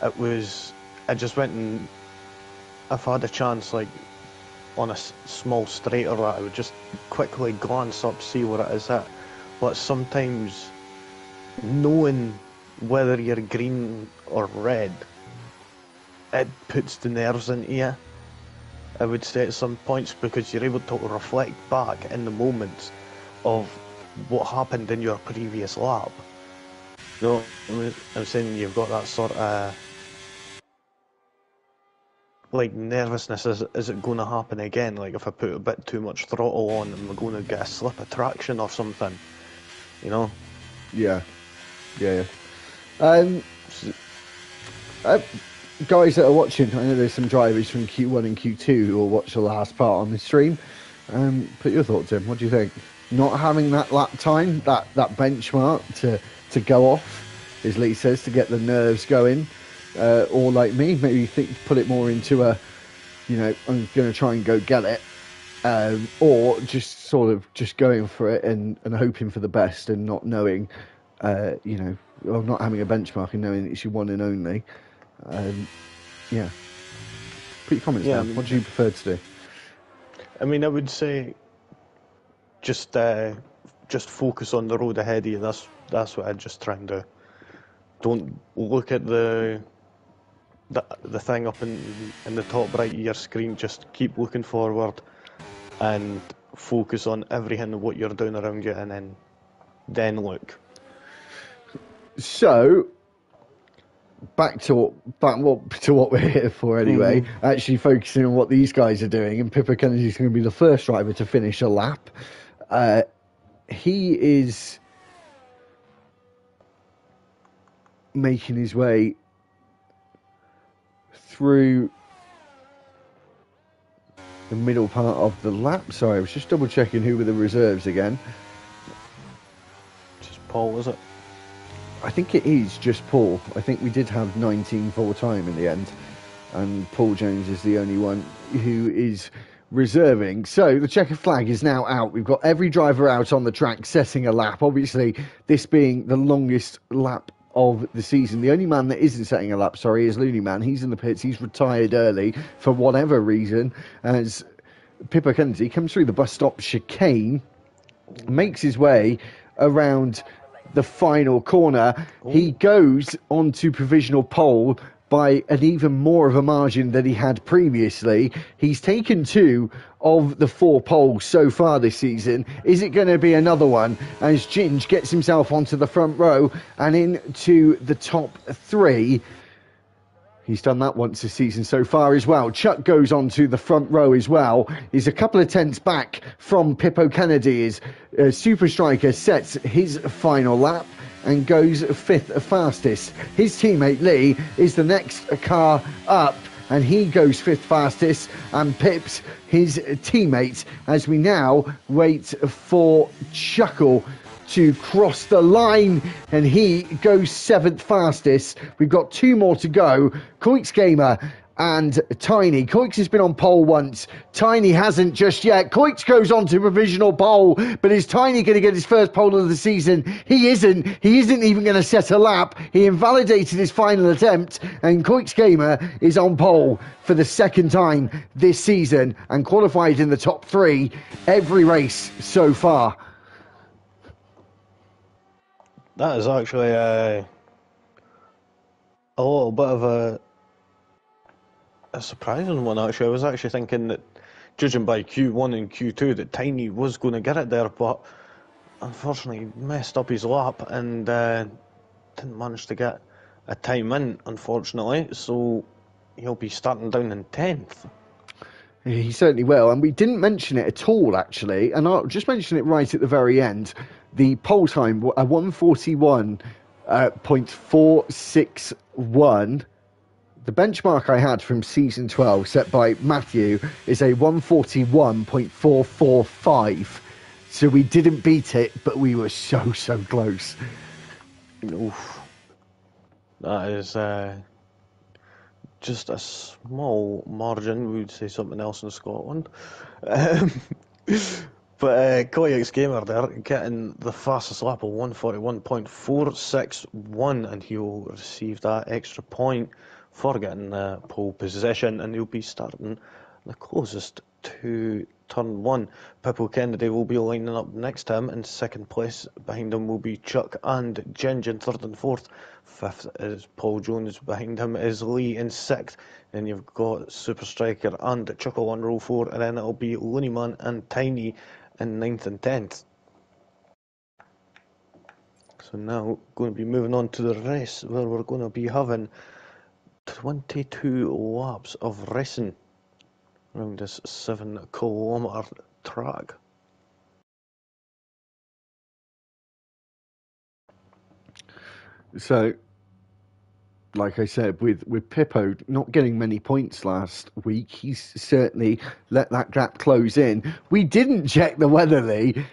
it was I just went and if I had a chance like on a s- small straight or that, I would just quickly glance up, see where it is at. But sometimes knowing whether you're green or red, it puts the nerves into you. I would say at some points because you're able to reflect back in the moments of what happened in your previous lap. You know, I'm- saying you've got that sort of like nervousness. Is is it going to happen again? Like if I put a bit too much throttle on, am I going to get a slip of traction or something? You know. Yeah, yeah, yeah. Um, uh, guys that are watching, I know there's some drivers from Q1 and Q2 who will watch the last part on the stream. Um, put your thoughts in. What do you think? Not having that lap time, that that benchmark to to go off, as Lee says, to get the nerves going, uh, or like me, maybe think put it more into a, you know, I'm going to try and go get it, um, or just sort of just going for it and, and hoping for the best and not knowing, uh, you know, or not having a benchmark and knowing it's your one and only. Um, yeah. Put your comments Yeah, I down. mean- What do you prefer to do? I mean, I would say just uh, just focus on the road ahead of you. That's that's what I just try and do. Don't look at the the, the thing up in in the top right of your screen. Just keep looking forward and focus on everything what you're doing around you, and then then look. So, back to what back what to what we're here for anyway. Actually, focusing on what these guys are doing, and Pippa Kennedy's going to be the first driver to finish a lap. Uh, he is making his way through the middle part of the lap. Sorry, I was just double checking who were the reserves again. Just Paul, is it? I think it is just Paul. I think we did have 19 full time in the end, and Paul Jones is the only one who is reserving. So the checkered flag is now out. We've got every driver out on the track setting a lap. Obviously, this being the longest lap of the season. The only man that isn't setting a lap, sorry, is Looney Man. He's in the pits. He's retired early for whatever reason. As Pippa Kennedy comes through the bus stop chicane, makes his way around the final corner. He goes onto provisional pole, by an even more of a margin than he had previously. He's taken two of the four poles so far this season. Is it going to be another one as Ginge gets himself onto the front row and into the top three? He's done that once this season so far as well. Chuck goes on to the front row as well. He's a couple of tenths back from Pippo Kennedy. His uh, super striker sets his final lap and goes fifth fastest. His teammate Lee is the next car up and he goes fifth fastest and pips his teammate as we now wait for Chuckle to cross the line and he goes seventh fastest. We've got two more to go. Koix Gamer and Tiny. Koix has been on pole once. Tiny hasn't just yet. Koix goes on to provisional pole, but is Tiny going to get his first pole of the season? He isn't. He isn't even going to set a lap. He invalidated his final attempt, and Koix Gamer is on pole for the second time this season and qualified in the top three every race so far. That is actually a, a little bit of a a surprising one. Actually, I was actually thinking that, judging by Q1 and Q2, that Tiny was going to get it there, but unfortunately messed up his lap and uh, didn't manage to get a time in. Unfortunately, so he'll be starting down in tenth. He certainly will, and we didn't mention it at all, actually. And I'll just mention it right at the very end. The pole time, a one forty one uh, one. The benchmark I had from season 12, set by Matthew, is a 141.445. So we didn't beat it, but we were so, so close. Oof. That is uh, just a small margin. We would say something else in Scotland. Um, but uh, Koyaks Gamer there getting the fastest lap of 141.461, and he'll receive that extra point for getting the pole position, and he'll be starting the closest to turn one. Pippo Kennedy will be lining up next to him in second place. Behind him will be Chuck and Ginge in third and fourth. Fifth is Paul Jones. Behind him is Lee in sixth. Then you've got Super Striker and Chuckle on row four, and then it'll be Looney Man and Tiny in ninth and tenth. So now we're going to be moving on to the race where we're going to be having 22 laps of racing around this 7 kilometre track. So, like I said, with, with Pippo not getting many points last week, he's certainly let that gap close in. We didn't check the weather, Lee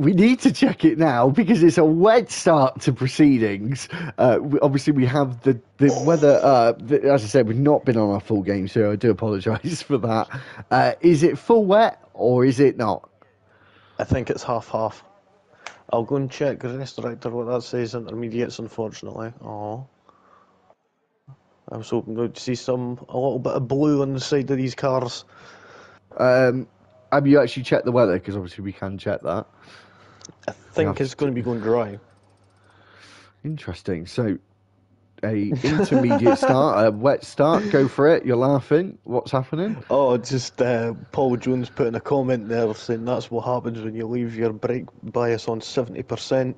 we need to check it now because it's a wet start to proceedings. Uh, obviously, we have the, the weather. Uh, the, as I said, we've not been on our full game, so I do apologise for that. Uh, is it full wet or is it not? I think it's half half. I'll go and check the race director what that says. Intermediates, unfortunately. Oh, I was hoping to see some a little bit of blue on the side of these cars. Um, have you actually checked the weather? Because obviously we can check that. I think it's going to be going dry. Interesting. So, a intermediate start, a wet start. Go for it. You're laughing. What's happening? Oh, just uh, Paul Jones putting a comment there saying that's what happens when you leave your brake bias on seventy percent.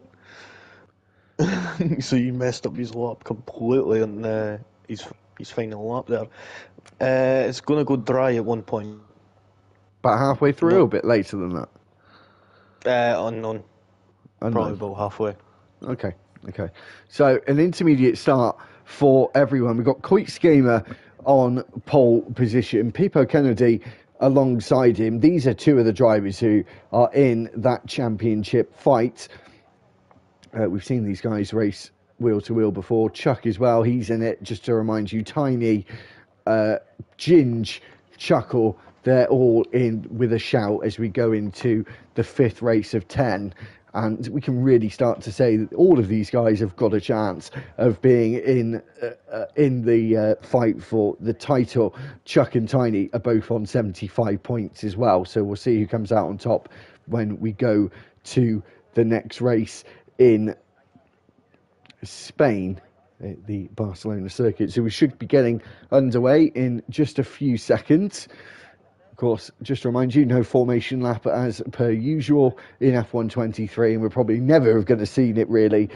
so you messed up his lap completely on uh, his his final lap there. Uh, it's going to go dry at one point. About halfway through, no. a bit later than that. Uh, unknown. unknown. Probably about halfway. Okay, okay. So an intermediate start for everyone. We've got Koix Gamer on pole position, Pippo Kennedy alongside him. These are two of the drivers who are in that championship fight. Uh, we've seen these guys race wheel to wheel before. Chuck as well, he's in it. Just to remind you, Tiny, uh, Ginge, Chuckle, they're all in with a shout as we go into the fifth race of 10 and we can really start to say that all of these guys have got a chance of being in uh, uh, in the uh, fight for the title. Chuck and Tiny are both on 75 points as well, so we'll see who comes out on top when we go to the next race in Spain. the Barcelona circuit. So we should be getting underway in just a few seconds. Of course, just to remind you, no formation lap as per usual in F123, and we're probably never going to see it really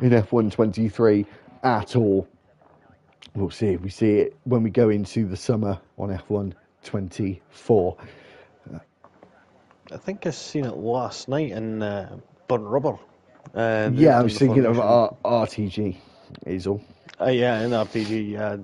in F123 at all. We'll see if we see it when we go into the summer on F124. I think I seen it last night in uh, Burnt Rubber. Uh, yeah, I was thinking of R- RTG, is all. Uh, yeah, in RTG, yeah.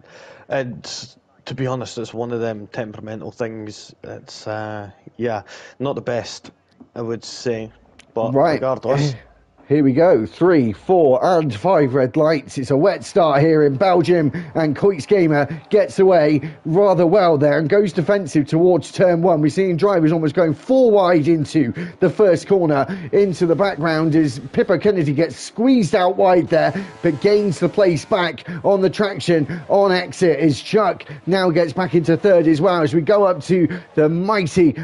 And to be honest, it's one of them temperamental things. It's, uh, yeah, not the best, I would say. But right. regardless. Here we go. Three, four, and five red lights. It's a wet start here in Belgium, and Gamer gets away rather well there and goes defensive towards turn one. We're seeing drivers almost going four wide into the first corner. Into the background as Pippa Kennedy gets squeezed out wide there, but gains the place back on the traction on exit. As Chuck now gets back into third as well as we go up to the mighty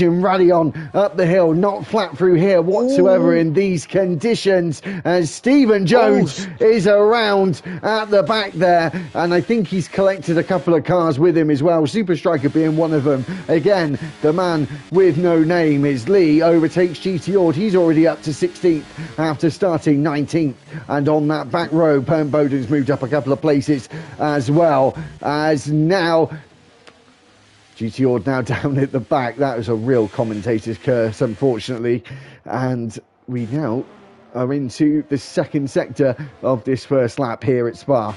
and Raidillon up the hill. Not flat through here whatsoever Ooh. in these conditions as Stephen Jones oh. is around at the back there. And I think he's collected a couple of cars with him as well. Super Striker being one of them. Again, the man with no name is Lee, overtakes GT Ord. He's already up to 16th after starting 19th. And on that back row, Perm Bowden's moved up a couple of places as well. As now GT Ord now down at the back. That was a real commentator's curse, unfortunately. And we now are into the second sector of this first lap here at Spa.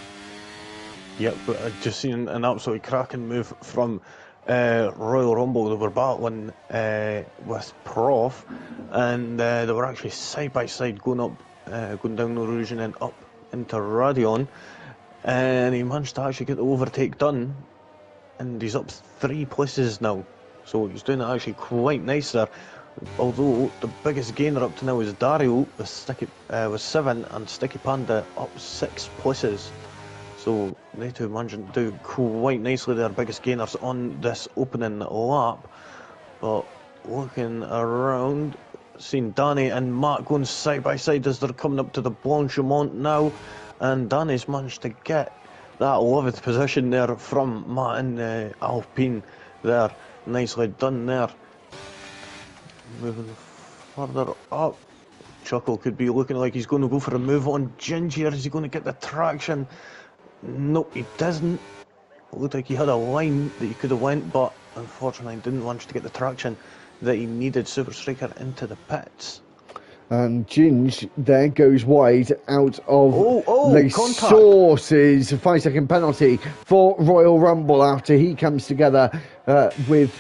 Yep, but I just seen an absolutely cracking move from uh, Royal Rumble. They were battling uh, with Prof, and uh, they were actually side by side going up, uh, going down the Rouge and then up into Raidillon, and he managed to actually get the overtake done, and he's up three places now. So he's doing it actually quite nice there although the biggest gainer up to now is Dario with, Sticky, uh, with seven and Sticky Panda up six places. So they two managed to do quite nicely their biggest gainers on this opening lap. But looking around, seeing Danny and Matt going side by side as they're coming up to the Blanchimont now. And Danny's managed to get that 11th position there from Matt and uh, Alpine there. Nicely done there. Moving further up. Chuckle could be looking like he's going to go for a move on Ginger. Is he going to get the traction? Nope, he doesn't. It looked like he had a line that he could have went, but unfortunately didn't manage to get the traction that he needed. Super Striker into the pits. And Ginge there goes wide out of oh, oh, the contact. sources. Five second penalty for Royal Rumble after he comes together uh, with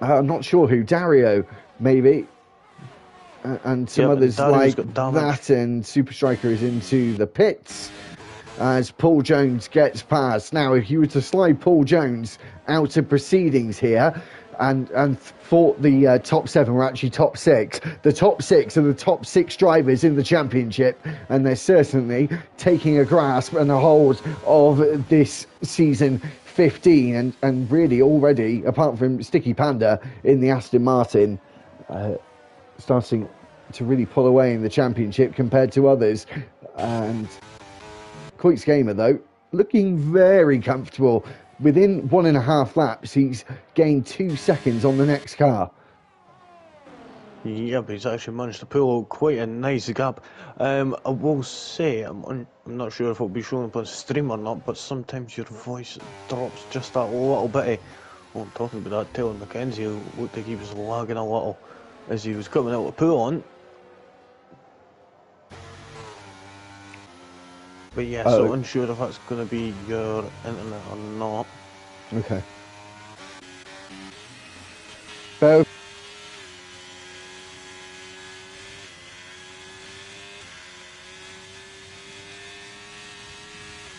uh, I'm not sure who, Dario, maybe, uh, and some yep, others like that. And Super Striker is into the pits as Paul Jones gets past. Now, if you were to slide Paul Jones out of proceedings here, and and thought the uh, top seven were actually top six. The top six are the top six drivers in the championship, and they're certainly taking a grasp and a hold of this season 15 and, and really already, apart from Sticky Panda in the Aston Martin, uh, starting to really pull away in the championship compared to others. And Koix Gamer, though, looking very comfortable. Within one and a half laps, he's gained two seconds on the next car. Yeah, but he's actually managed to pull quite a nice gap. Um, I will say, I'm, I'm not sure if it'll be showing up on stream or not, but sometimes your voice drops just that little bit. Oh, I'm talking about that, Taylor Mackenzie looked like he was lagging a little as he was coming out to Pouhon. But yeah, oh. so unsure if that's going to be your internet or not. Okay. Bear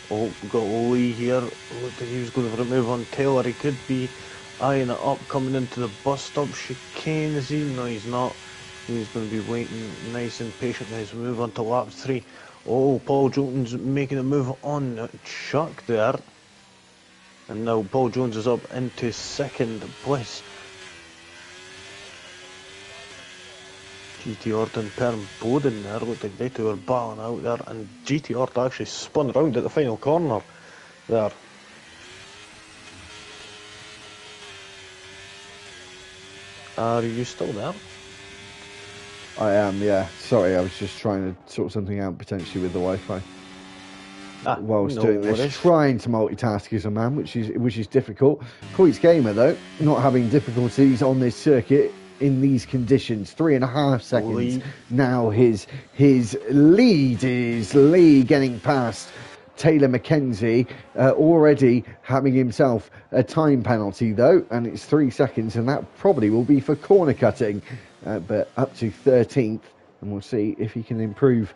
Oh, got Lee here. Looked like he was going for a move on Taylor. He could be eyeing it up coming into the bus stop chicane. Is he? No, he's not. He's going to be waiting nice and patiently as we move on to lap three. Oh, Paul Jones making a move on Chuck there. And now Paul Jones is up into second place. GT Ord and Perm Boden there looked like they two were battling out there, and GT Ord actually spun round at the final corner there. Are you still there? I am, yeah. Sorry, I was just trying to sort something out potentially with the Wi-Fi Ah, whilst no doing this. worries. Trying to multitask as a man, which is which is difficult. Coits Gamer though, not having difficulties on this circuit in these conditions. Three and a half seconds. Lee. Now his his lead is Lee getting past Taylor McKenzie, uh, already having himself a time penalty though, and it's three seconds, and that probably will be for corner cutting, uh, but up to 13th, and we'll see if he can improve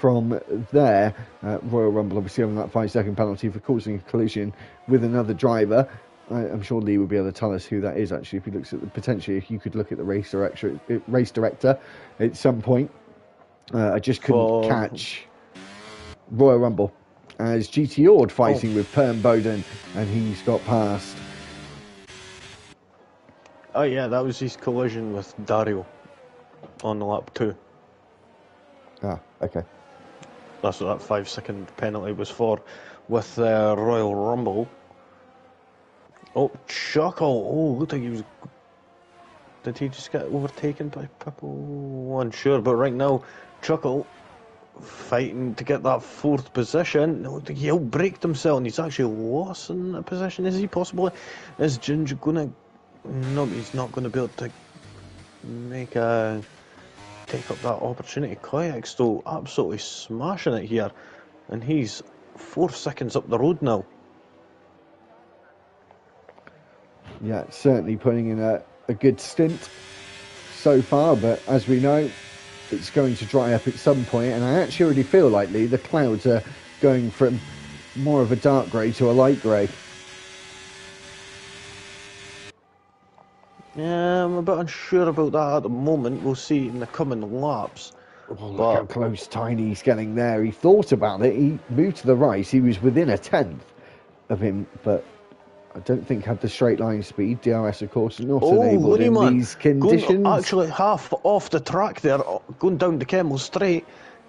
from there. Uh, Royal Rumble obviously having that five second penalty for causing a collision with another driver. I, I'm sure Lee will be able to tell us who that is actually if he looks at the potentially if you could look at the race director race director at some point. Uh, I just couldn't For- catch Royal Rumble as GT Ord fighting with Perm Bowden and he's got past. Oh yeah, that was his collision with Dario on the lap two. Ah, okay. That's what that five second penalty was for with uh, Royal Rumble. Oh, Chuckle. Oh, oh looked like he was. Did he just get overtaken by Pipple? Unsure, but right now, Chuckle fighting to get that fourth position. No, he outbraked himself and he's actually lost in that position. Is he possibly? Is Ginger gonna. No, he's not gonna be able to make a take up that opportunity. Kayak's still absolutely smashing it here, and he's four seconds up the road now. Yeah, certainly putting in a, a good stint so far, but as we know, it's going to dry up at some point, and I actually already feel like Lee, the clouds are going from more of a dark grey to a light grey. Yeah, I'm a bit unsure about that at the moment. We'll see in the coming laps. Oh, look how But- close Tiny's getting there. He thought about it. He moved to the right. He was within a tenth of him, but I don't think had the straight line speed. DRS, of course, not Oh, enabled in Hoodieman these conditions. going actually half off the track there, uh, going down the Kemmel straight.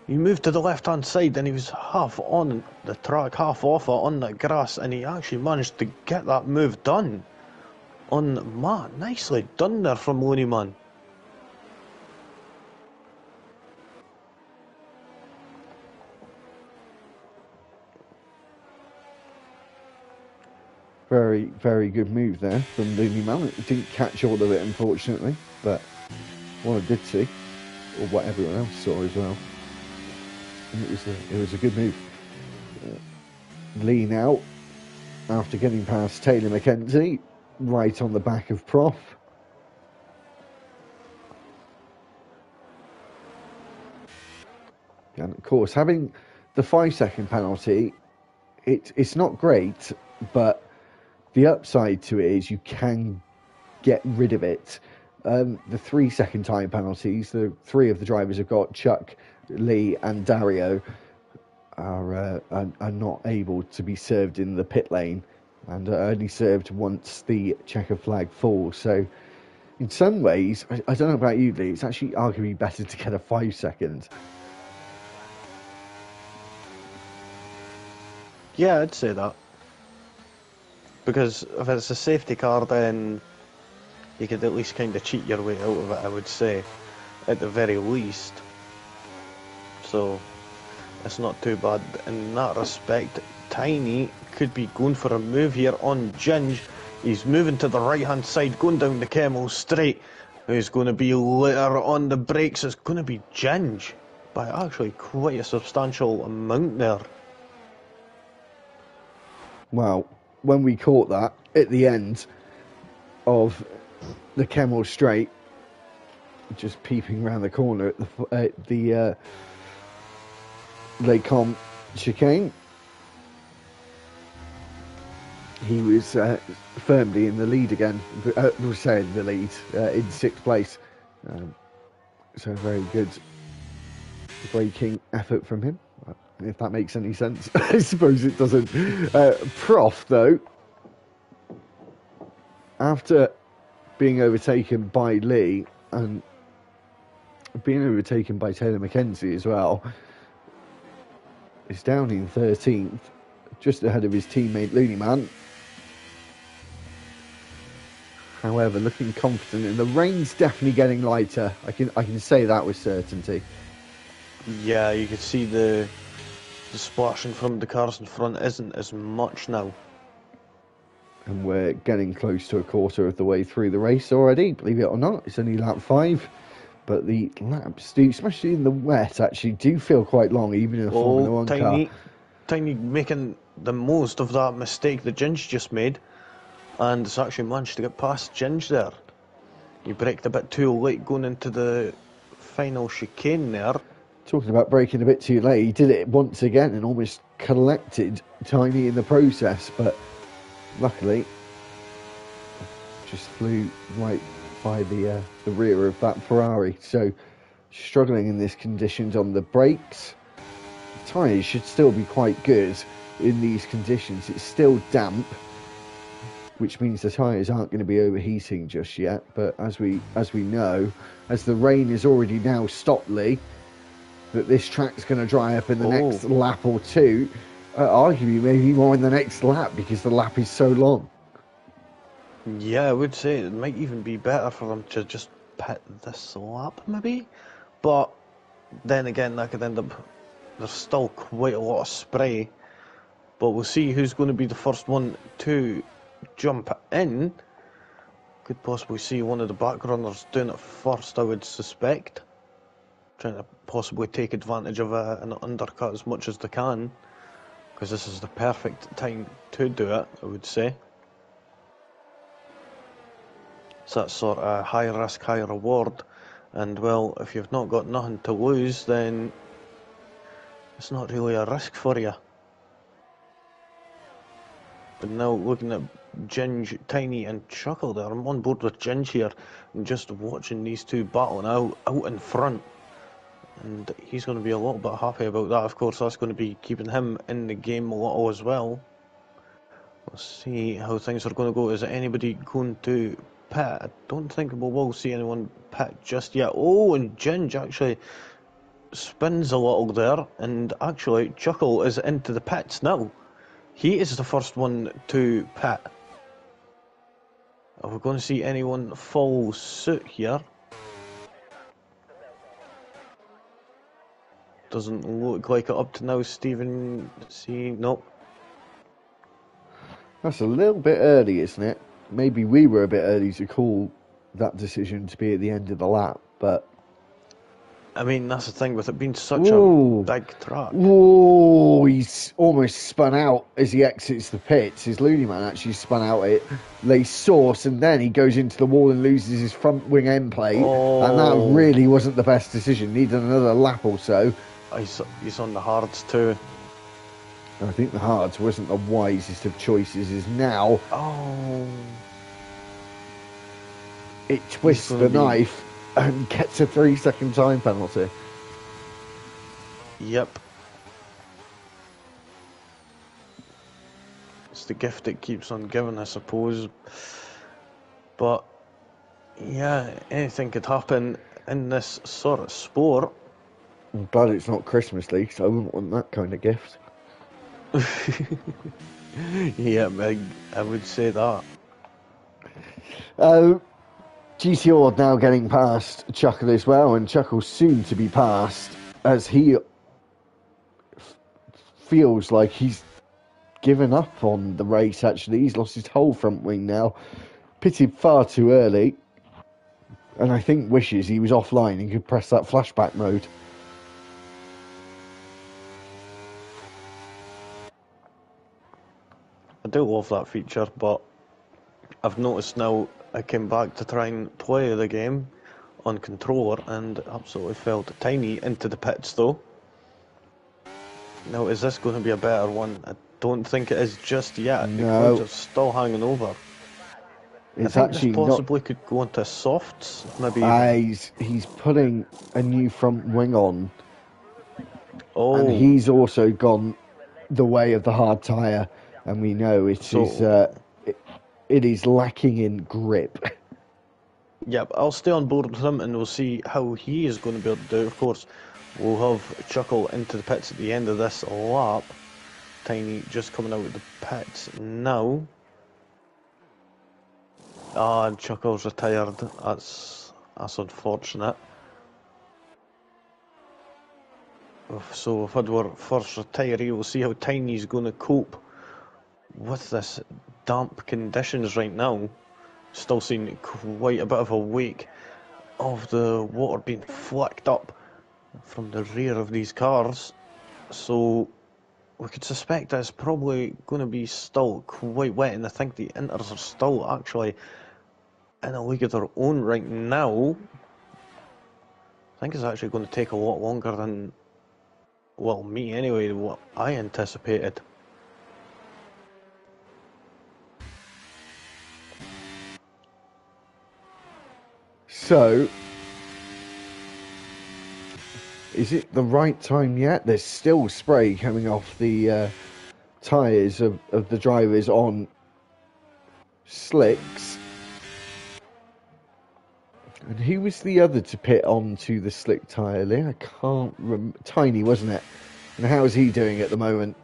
He moved to the left hand side and he was half on the track, half off on the grass, and he actually managed to get that move done on mat. Nicely done there from Looney Man. Very, very good move there from Looney Man. Didn't catch all of it, unfortunately, but what I did see, or what everyone else saw as well, it was a, it was a good move. Uh, Lee now, after getting past Taylor McKenzie, right on the back of Prof. And of course, having the five second penalty, it, it's not great, but the upside to it is you can get rid of it. Um, the three second time penalties, the three of the drivers have got Chuck, Lee, and Dario are, uh, are, are not able to be served in the pit lane and are only served once the checker flag falls. So, in some ways, I, I don't know about you, Lee, it's actually arguably better to get a five second. Yeah, I'd say that. Because if it's a safety car, then you could at least kind of cheat your way out of it, I would say, at the very least. So, it's not too bad in that respect. Tiny could be going for a move here on Ginge. He's moving to the right hand side, going down the Kemmel straight. Who's going to be later on the brakes? It's going to be Ginge by actually quite a substantial amount there. Well, when we caught that at the end of the Kemmel Straight, just peeping around the corner at the at the uh, chicane, he was uh, firmly in the lead again. Uh, we'll say in the lead uh, in sixth place. Um, so very good braking effort from him. If that makes any sense, I suppose it doesn't. Uh, Prof though, after being overtaken by Lee and being overtaken by Taylor McKenzie as well. He's down in 13th, just ahead of his teammate Looney Man. However, looking confident, and the rain's definitely getting lighter. I can I can say that with certainty. Yeah, you can see the the splashing from the cars in front isn't as much now. And we're getting close to a quarter of the way through the race already, believe it or not. It's only lap five. But the laps do, especially in the wet, actually do feel quite long, even in a oh, Formula Oh, One tiny, car. tiny making the most of that mistake that Ginge just made, and it's actually managed to get past Ginge there. He braked a bit too late going into the final chicane there. Talking about breaking a bit too late, he did it once again and almost collected Tiny in the process, but luckily just flew right by the uh, the rear of that Ferrari. So struggling in these conditions on the brakes. Tyres should still be quite good in these conditions. It's still damp, which means the tyres aren't going to be overheating just yet. But as we as we know, as the rain is already now stopped, Lee, that this track's going to dry up in the Oh. next lap or two. Uh, arguably, maybe more in the next lap because the lap is so long. Yeah, I would say it might even be better for them to just pit this lap, maybe. But then again, that could end up. There's still quite a lot of spray. But we'll see who's going to be the first one to jump in. Could possibly see one of the back runners doing it first, I would suspect. Trying to possibly take advantage of a, an undercut as much as they can. Because this is the perfect time to do it, I would say. It's that sort of high risk, high reward. And well, if you've not got nothing to lose, then it's not really a risk for you. But now looking at Ginge, Tiny, and Chuckle there, I'm on board with Ginge here, and just watching these two battling out out in front. And he's going to be a little bit happy about that. Of course, that's going to be keeping him in the game a little as well. We'll see how things are going to go. Is anybody going to pit? I don't think we will see anyone pit just yet. Oh, and Ginge actually spins a little there, and actually Chuckle is into the pits now. He is the first one to pit. Are we going to see anyone follow suit here? Doesn't look like it up to now, Stephen. See, nope. That's a little bit early, isn't it? Maybe we were a bit early to call that decision to be at the end of the lap, but I mean, that's the thing with it being such Ooh. a big track. whoa, he's almost spun out as he exits the pits. His loony man actually spun out it, La Source, and then he goes into the wall and loses his front wing end plate. And that Oh. really wasn't the best decision. Needed another lap or so. He's, he's on the hards too. I think the hards wasn't the wisest of choices. Is now Oh. it twists the be- knife and gets a three second time penalty. Yep. It's the gift that keeps on giving, I suppose. But yeah, anything could happen in this sort of sport. I'm glad it's not Christmas League, so I wouldn't want that kind of gift. yeah, I, I would say that. Uh, GTO now getting past Chuckle as well, and Chuckle soon to be passed as he f- feels like he's given up on the race. Actually, he's lost his whole front wing now, pitted far too early, and I think wishes he was offline and could press that flashback mode. I do love that feature, but I've noticed now I came back to try and play the game on controller and absolutely felt tiny into the pits though. Now, is this going to be a better one? I don't think it is just yet. The No. clouds are still hanging over. It's I think actually this not. possibly could go into softs, maybe. Uh, he's he's putting a new front wing on, oh, and he's also gone the way of the hard tire, and we know it is So- uh, it, it is lacking in grip. Yep, I'll stay on board with him and we'll see how he is going to be able to do it. Of course, we'll have Chuckle into the pits at the end of this lap. Tiny just coming out of the pits now. Ah, and Chuckle's retired. That's that's unfortunate. So if Edward first retiree, we'll see how Tiny's going to cope with this damp conditions right now. Still seeing quite a bit of a wake of the water being flicked up from the rear of these cars. So we could suspect that it's probably going to be still quite wet, and I think the inters are still actually in a league of their own right now. I think it's actually going to take a lot longer than well, me anyway, what I anticipated. So, is it the right time yet? There's still spray coming off the uh, tyres of, of the drivers on slicks. And who was the other to pit onto the slick tyre, Lee? I can't remember. Tiny, wasn't it? And how's he doing at the moment?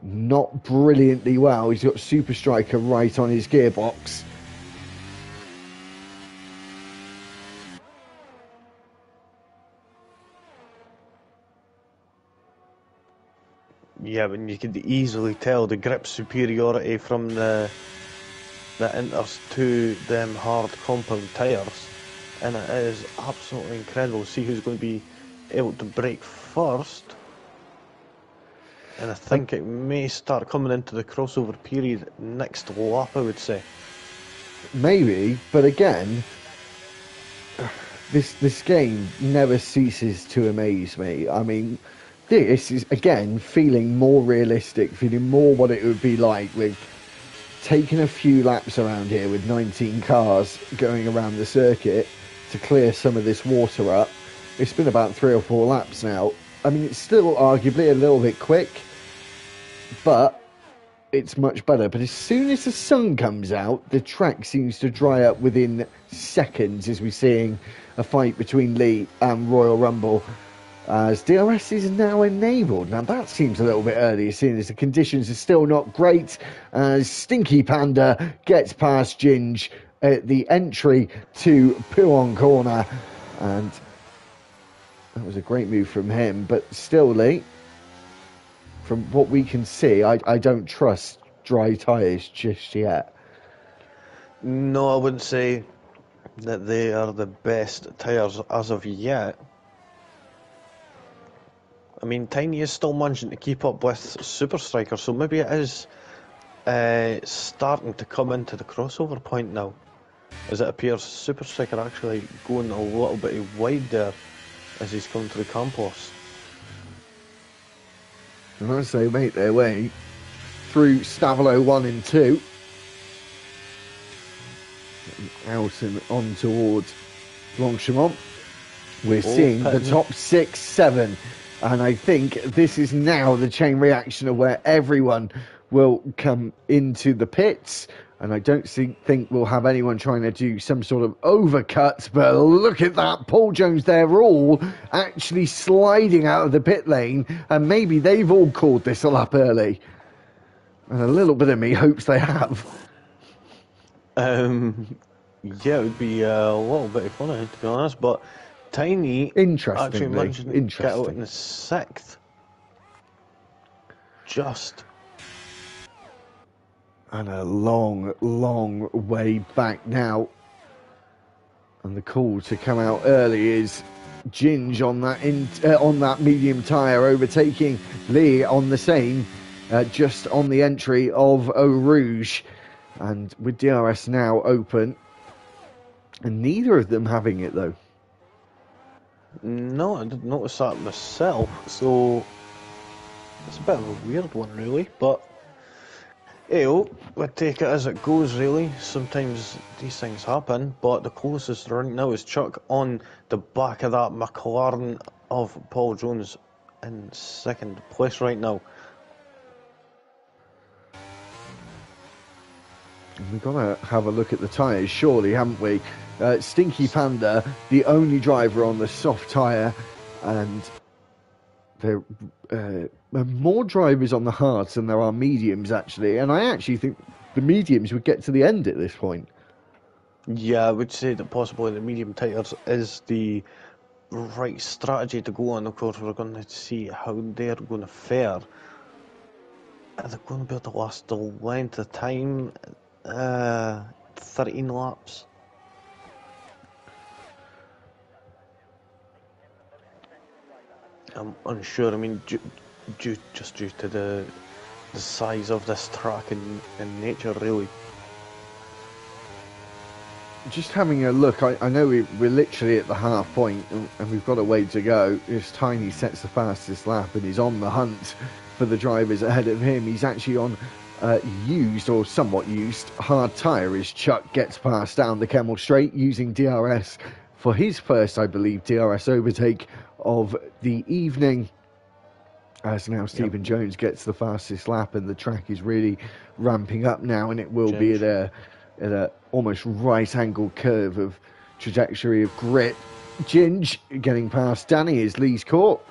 Not brilliantly well. He's got Super Striker right on his gearbox. Yeah, but you could easily tell the grip superiority from the the inters to them hard compound tyres, and it is absolutely incredible. See who's going to be able to break first. And I think it may start coming into the crossover period next lap, I would say. Maybe, but again, this this game never ceases to amaze me. I mean, this is again feeling more realistic, feeling more what it would be like with taking a few laps around here with 19 cars going around the circuit to clear some of this water up. It's been about three or four laps now. I mean, it's still arguably a little bit quick, but it's much better. But as soon as the sun comes out, the track seems to dry up within seconds as we're seeing a fight between Lee and Royal Rumble Uh, as DRS is now enabled. Now that seems a little bit early, seeing as the conditions are still not great. As Stinky Panda gets past Ginge at the entry to Pouhon Corner, and that was a great move from him. But still, Lee, from what we can see, I, I don't trust dry tyres just yet. No, I wouldn't say that they are the best tyres as of yet. I mean, Tiny is still managing to keep up with Super Striker, so maybe it is uh, starting to come into the crossover point now. As it appears, Super Striker actually going a little bit wide there as he's coming through Campus. And as they make their way through Stavelot 1 and 2, out and on towards Blanchimont, we're Oh, seeing the top six, seven and I think this is now the chain reaction of where everyone will come into the pits. And I don't see, think we'll have anyone trying to do some sort of overcut. But look at that. Paul Jones, they're all actually sliding out of the pit lane. And maybe they've all called this a lap early. And a little bit of me hopes they have. Um, yeah, it would be uh, a little bit funny to be honest, but Tiny Interestingly, to get in interesting. the sixth. Just and a long, long way back now. And the call to come out early is Ginge on that in, uh, on that medium tyre, overtaking Lee on the same, uh, just on the entry of Eau Rouge. And with DRS now open, and neither of them having it though. No, I didn't notice that myself. So it's a bit of a weird one, really. But hey, oh, we take it as it goes. Really, sometimes these things happen. But the closest right now is Chuck on the back of that McLaren of Paul Jones in second place right now. We've got to have a look at the tyres, surely, haven't we? Uh, Stinky Panda, the only driver on the soft tyre, and there uh, are more drivers on the hards than there are mediums, actually. And I actually think the mediums would get to the end at this point. Yeah, I would say that possibly the medium tires is the right strategy to go on. Of course, we're going to see how they're going to fare. Are they going to be able to last the length of time? Uh, 13 laps. I'm unsure. I mean, due, due, just due to the the size of this track and, and nature, really. Just having a look, I, I know we, we're literally at the half point and, and we've got a way to go. This Tiny sets the fastest lap and he's on the hunt for the drivers ahead of him. He's actually on uh, used or somewhat used hard tyre as Chuck gets past down the Kemmel Straight using DRS for his first, I believe, DRS overtake of the evening. As now Stephen yep. Jones gets the fastest lap, and the track is really ramping up now, and it will be at a at a almost right angle curve of trajectory of grit. Ginge getting past Danny is Lee's caught.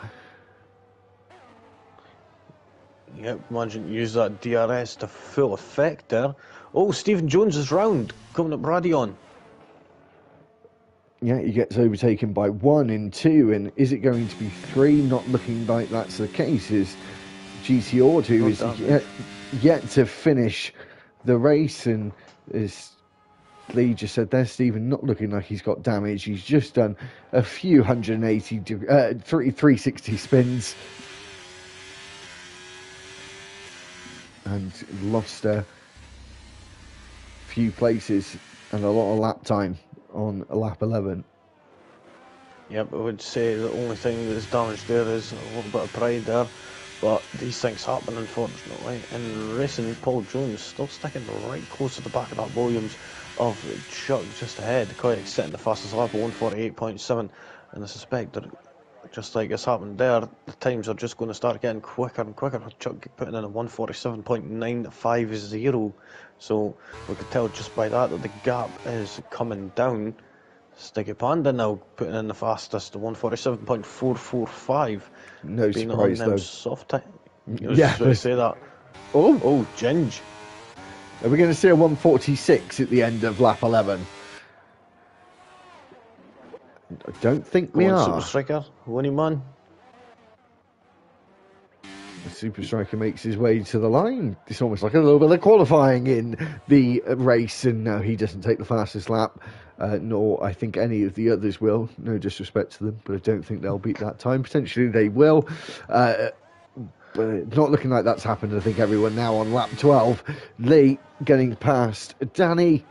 Yep, imagine use that DRS to full effect there. Oh, Stephen Jones is round, coming up Raidillon yeah, he gets overtaken by one in two, and is it going to be three? Not looking like that's the case. Is GT is yet, yet, to finish the race, and as Lee just said there, Stephen not looking like he's got damage. He's just done a few 180, uh, 360 spins, and lost a few places and a lot of lap time on lap 11. Yep, I would say the only thing that's damaged there is a little bit of pride there, but these things happen unfortunately. And racing, Paul Jones still sticking right close to the back of that Williams of Chuck just ahead. Koenig setting the fastest lap at 148.7, and I suspect that just like it's happened there, the times are just going to start getting quicker and quicker. Chuck putting in a 147.950, so we could tell just by that that the gap is coming down. Sticky Panda now putting in the fastest, the 147.445. No surprise though. Soft time. Yeah, I say that. Oh, oh, Ginge. Are we going to see a 146 at the end of lap 11? I don't think Go we on, are. Super Striker, winning man. Super Striker makes his way to the line. It's almost like a little bit of qualifying in the race, and now he doesn't take the fastest lap, uh, nor I think any of the others will. No disrespect to them, but I don't think they'll beat that time. Potentially they will. Uh, but not looking like that's happened. I think everyone now on lap 12. Lee getting past Danny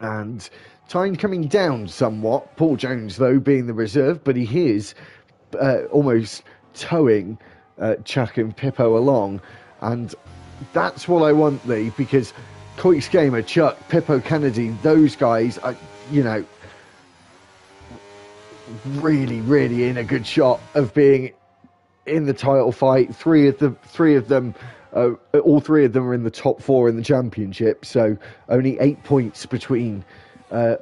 and Time coming down somewhat. Paul Jones, though, being the reserve, but he is uh, almost towing uh, Chuck and Pippo along. And that's what I want, Lee, because Coix Gamer, Chuck, Pippo Kennedy, those guys are, you know, really, really in a good shot of being in the title fight. Three of the three of them, uh, all three of them are in the top four in the championship. So only eight points between uh,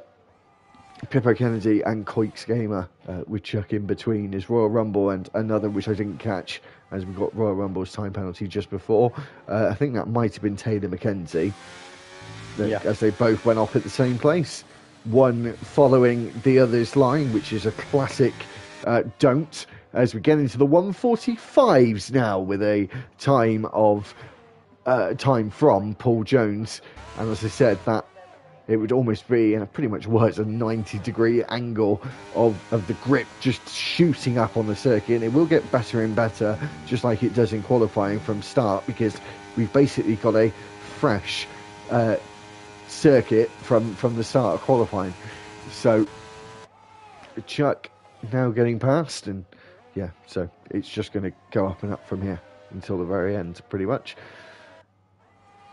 Pippo Kennedy and Coix Gamer, uh, with Chuck in between, is Royal Rumble and another which I didn't catch as we got Royal Rumble's time penalty just before. Uh, I think that might have been Taylor McKenzie, yeah. as they both went off at the same place. One following the other's line, which is a classic uh, don't, as we get into the 145s now with a time of uh, time from Paul Jones. And as I said, that it would almost be, and it pretty much was, a 90 degree angle of, of the grip just shooting up on the circuit. And it will get better and better, just like it does in qualifying from start, because we've basically got a fresh uh, circuit from, from the start of qualifying. So, Chuck now getting past, and yeah, so it's just going to go up and up from here until the very end, pretty much.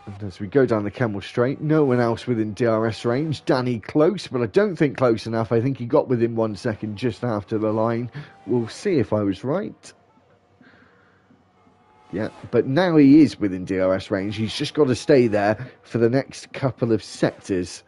And as we go down the Kemmel Straight, no one else within DRS range. Danny close, but I don't think close enough. I think he got within one second just after the line. We'll see if I was right. Yeah, but now he is within DRS range. He's just got to stay there for the next couple of sectors.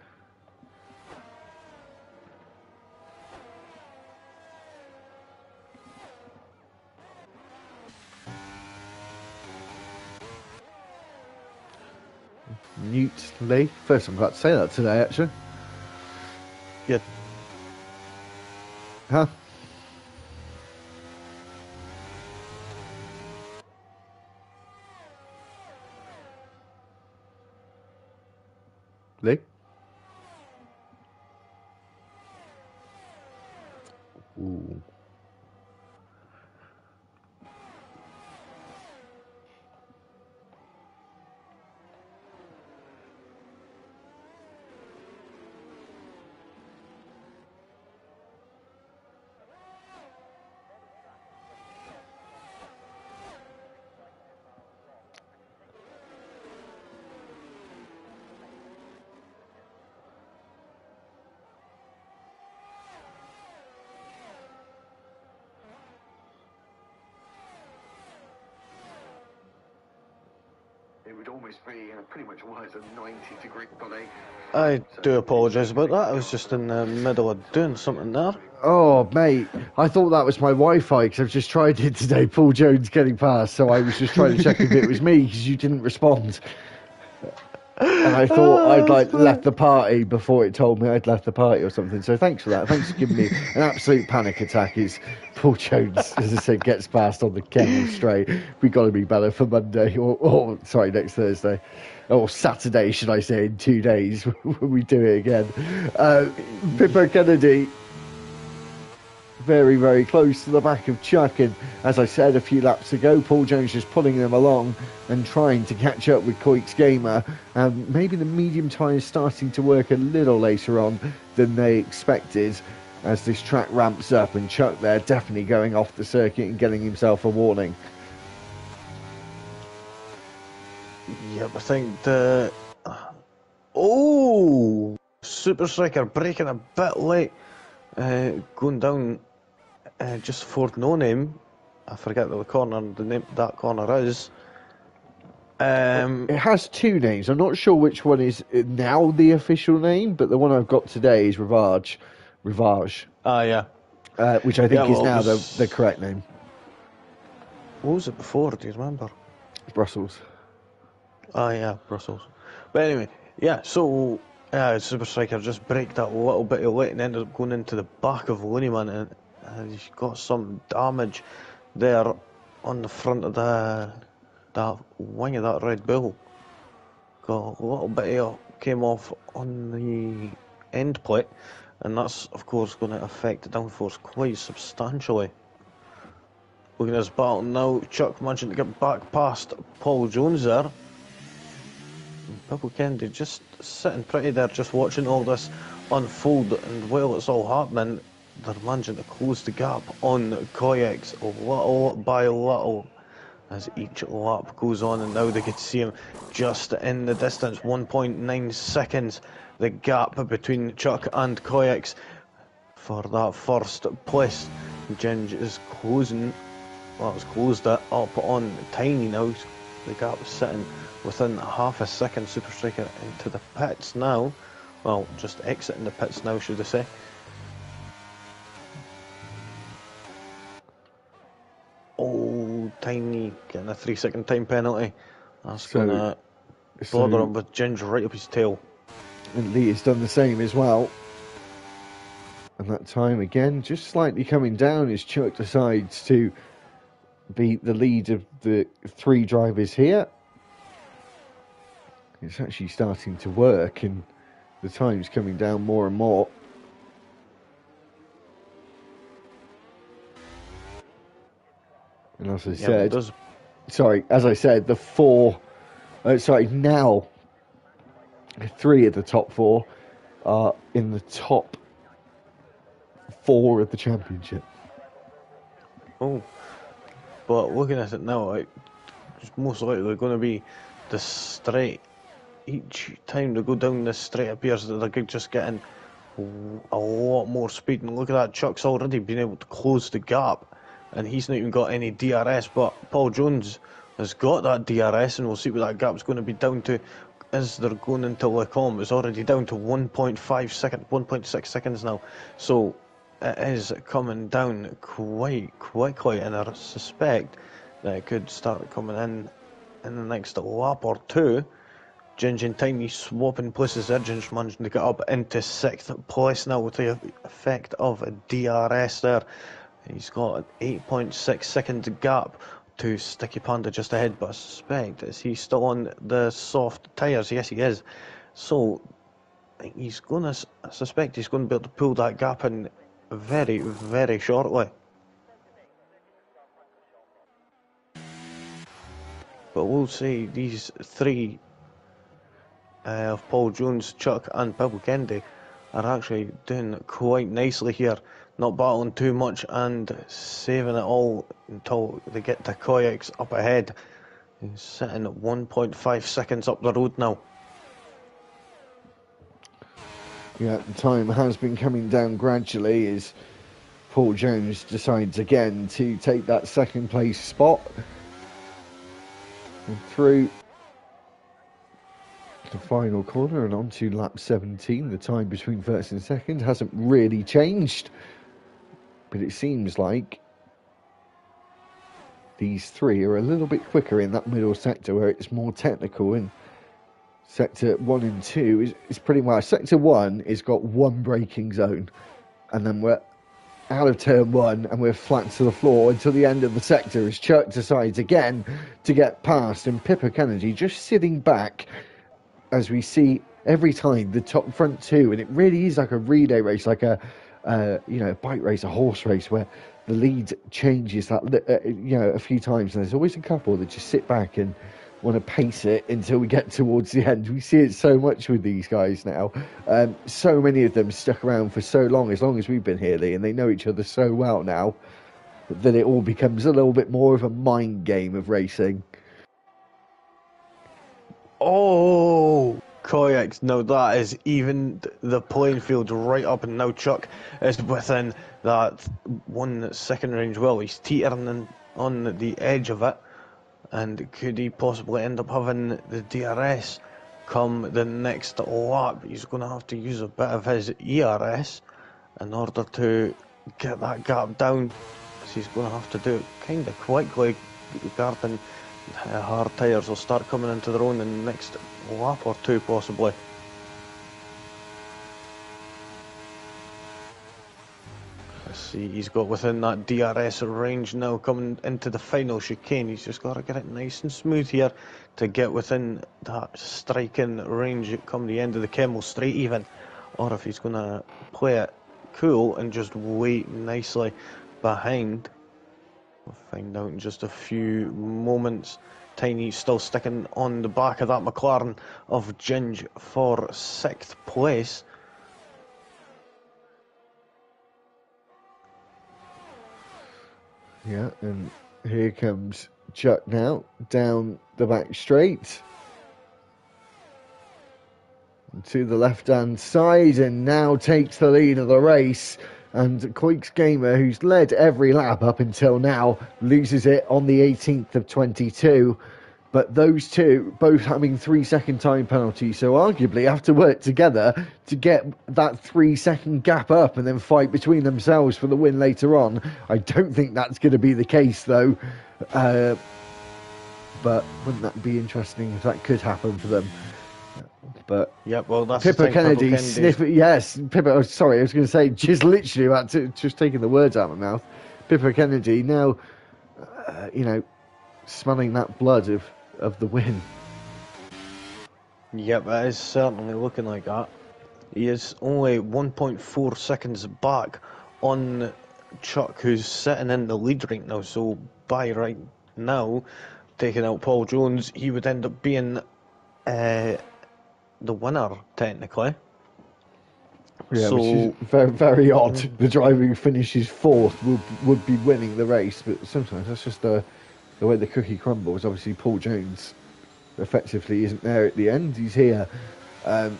Lee. First I'm glad to say that today, actually. Yeah. Huh? Lee? Pretty much was a 90 degree bunny. I do apologise about that. I was just in the middle of doing something there. Oh, mate, I thought that was my Wi-Fi because I've just tried it today. Paul Jones getting past, so I was just trying to check if it was me because you didn't respond. And I thought I'd like left the party before it told me I'd left the party or something. So thanks for that. Thanks for giving me an absolute panic attack. Is Paul Jones, as I said, gets past on the Kemmel straight. We've got to be better for Monday or, or sorry, next Thursday or Saturday, should I say, in two days when we do it again. Uh, Pippo Kennedy very, very close to the back of Chuck. And as I said a few laps ago, Paul Jones just pulling them along and trying to catch up with Coix Gamer. Um, maybe the medium tyres starting to work a little later on than they expected as this track ramps up. And Chuck there definitely going off the circuit and getting himself a warning. Yep, I think the. Oh! Super Striker breaking a bit late. Uh, going down uh, just for no name. I forget the corner, the name that corner is. Um, It has two names. I'm not sure which one is now the official name, but the one I've got today is Rivage. Rivage. ah, yeah. Uh, which I think Yeah, is now was- the, the correct name. What was it before? Do you remember? Brussels. Ah, yeah, Brussels. But anyway, yeah, so uh, Super Striker just break that little bit of late and ended up going into the back of Looneyman and he's got some damage there on the front of the that wing of that Red Bull. Got a little bit of came off on the end plate and that's of course going to affect the downforce quite substantially. Looking at his battle now, Chuck managing to get back past Paul Jones there. Pippo Kennedy just sitting pretty there, just watching all this unfold, and while it's all happening, they're managing to close the gap on Koyex little by little as each lap goes on, and now they can see him just in the distance 1.9 seconds. The gap between Chuck and Koyex for that first place. Ginge is closing, well, it's closed it up on Tiny now. The gap is sitting within half a second. Super Striker into the pits now. Well, just exiting the pits now, should I say. Oh, Tiny getting a three second time penalty. That's So- gonna So- bother him with Ginger right up his tail. And Lee has done the same as well. And that time again, just slightly coming down as Chuck decides to be the lead of the three drivers here. It's actually starting to work, and the time's coming down more and more. And as I Yeah, said, does sorry, as I said, the four, uh, sorry, now three of the top four are in the top four of the championship. Oh, but looking at it now, it's most likely going to be the straight. Each time they go down this straight, appears that they're just getting a lot more speed. And look at that, Chuck's already been able to close the gap, and he's not even got any DRS. But Paul Jones has got that DRS, and we'll see what that gap's going to be down to as they're going into Les Combes. It's already down to 1.5 second, 1.6 seconds now. So it is coming down quite quickly, and I suspect that it could start coming in in the next lap or two. Ginge and Tiny swapping places there. Ginge managing to get up into sixth place now with the effect of DRS there. He's got an 8.6 second gap to Sticky Panda just ahead, but I suspect is he still on the soft tyres? Yes, he is. So he's going to, I suspect he's going to be able to pull that gap in very, very shortly. But we'll see these three uh, of Paul Jones, Chuck, and Pippo Kennedy are actually doing quite nicely here, not battling too much and saving it all until they get to Koyaks up ahead. He's sitting at 1.5 seconds up the road now. Yeah, the time has been coming down gradually as Paul Jones decides again to take that second place spot. And through the final corner and onto lap 17, the time between first and second hasn't really changed. But it seems like these three are a little bit quicker in that middle sector where it's more technical and sector one and two is, is pretty much sector one has got one braking zone and then we're out of turn one and we're flat to the floor until the end of the sector as Chuck decides again to get past and Pippo Kennedy just sitting back as we see every time the top front two and it really is like a relay race like a uh, you know a bike race a horse race where the lead changes that uh, you know a few times and there's always a couple that just sit back and want to pace it until we get towards the end. We see it so much with these guys now. Um, so many of them stuck around for so long, as long as we've been here, Lee, and they know each other so well now that it all becomes a little bit more of a mind game of racing. Oh, Koyaks, no, that is even the playing field right up, and now Chuck is within that one second range. Well, he's teetering on the edge of it and could he possibly end up having the DRS come the next lap? He's going to have to use a bit of his ERS in order to get that gap down. So he's going to have to do it kind of quickly regarding hard tyres will start coming into their own in the next lap or two possibly. Let's see, he's got within that DRS range now coming into the final chicane. He's just got to get it nice and smooth here to get within that striking range come the end of the Kemmel straight even. Or if he's going to play it cool and just wait nicely behind. We'll find out in just a few moments. Tiny still sticking on the back of that McLaren of Ginge for sixth place. Yeah, and here comes Chuck now down the back straight to the left hand side and now takes the lead of the race. And Quakes Gamer, who's led every lap up until now, loses it on the 18th of 22. But those two both having three second time penalties, so arguably have to work together to get that three second gap up and then fight between themselves for the win later on. I don't think that's going to be the case though. Uh, but wouldn't that be interesting if that could happen for them? But yeah, well, that's Pippo Kennedy, sniff Yes, Pippo. Oh, sorry, I was going to say just literally about to, just taking the words out of my mouth. Pippo Kennedy now, uh, you know, smelling that blood of of the win. Yep, that is certainly looking like that. He is only 1.4 seconds back on Chuck, who's sitting in the lead right now. So by right now, taking out Paul Jones, he would end up being uh, the winner technically. Yeah, so, which is very, very odd. The driver who finishes fourth would would be winning the race, but sometimes that's just the the way the cookie crumbles. Obviously, Paul Jones effectively isn't there at the end. He's here. Um,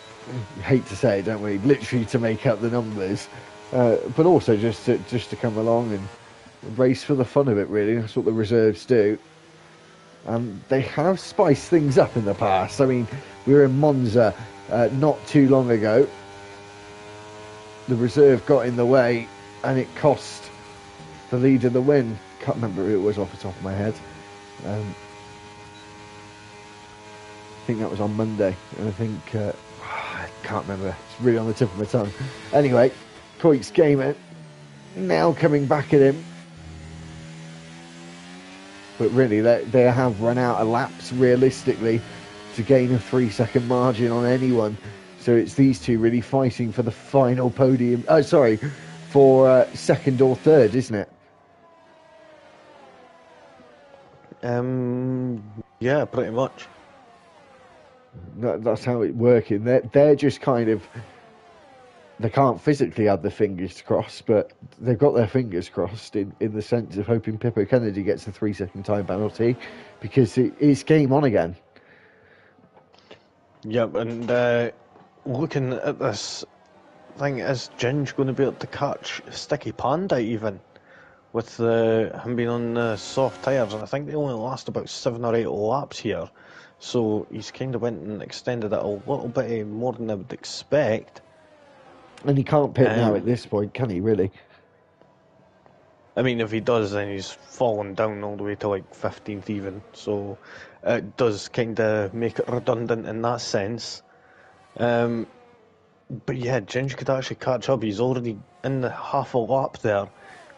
hate to say it, don't we? Literally to make up the numbers, uh, but also just to, just to come along and race for the fun of it. Really, that's what the reserves do. Um, they have spiced things up in the past. I mean, we were in Monza uh, not too long ago. The reserve got in the way, and it cost the leader the win. Can't remember who it was off the top of my head. Um, I think that was on Monday, and I think uh, I can't remember. It's really on the tip of my tongue. Anyway, Koik's Gamer now coming back at him. But really, they, they have run out of laps realistically to gain a three second margin on anyone. So it's these two really fighting for the final podium. Oh, sorry, for uh, second or third, isn't it? Um, yeah, pretty much. That, that's how it's working. They're, they're just kind of. They can't physically have their fingers crossed, but they've got their fingers crossed in, in the sense of hoping Pippo Kennedy gets a three second time penalty because it, it's game on again. Yep, and uh, looking at this thing, is Ginge going to be able to catch Sticky Panda even? With the, him being on the soft tyres, and I think they only last about seven or eight laps here. So he's kind of went and extended it a little bit more than I would expect. And he can't pit now Um, at this point, can he, really? I mean, if he does, then he's fallen down all the way to like 15th even. So it does kind of make it redundant in that sense. Um, but yeah, Ginge could actually catch up. He's already in the half a lap there.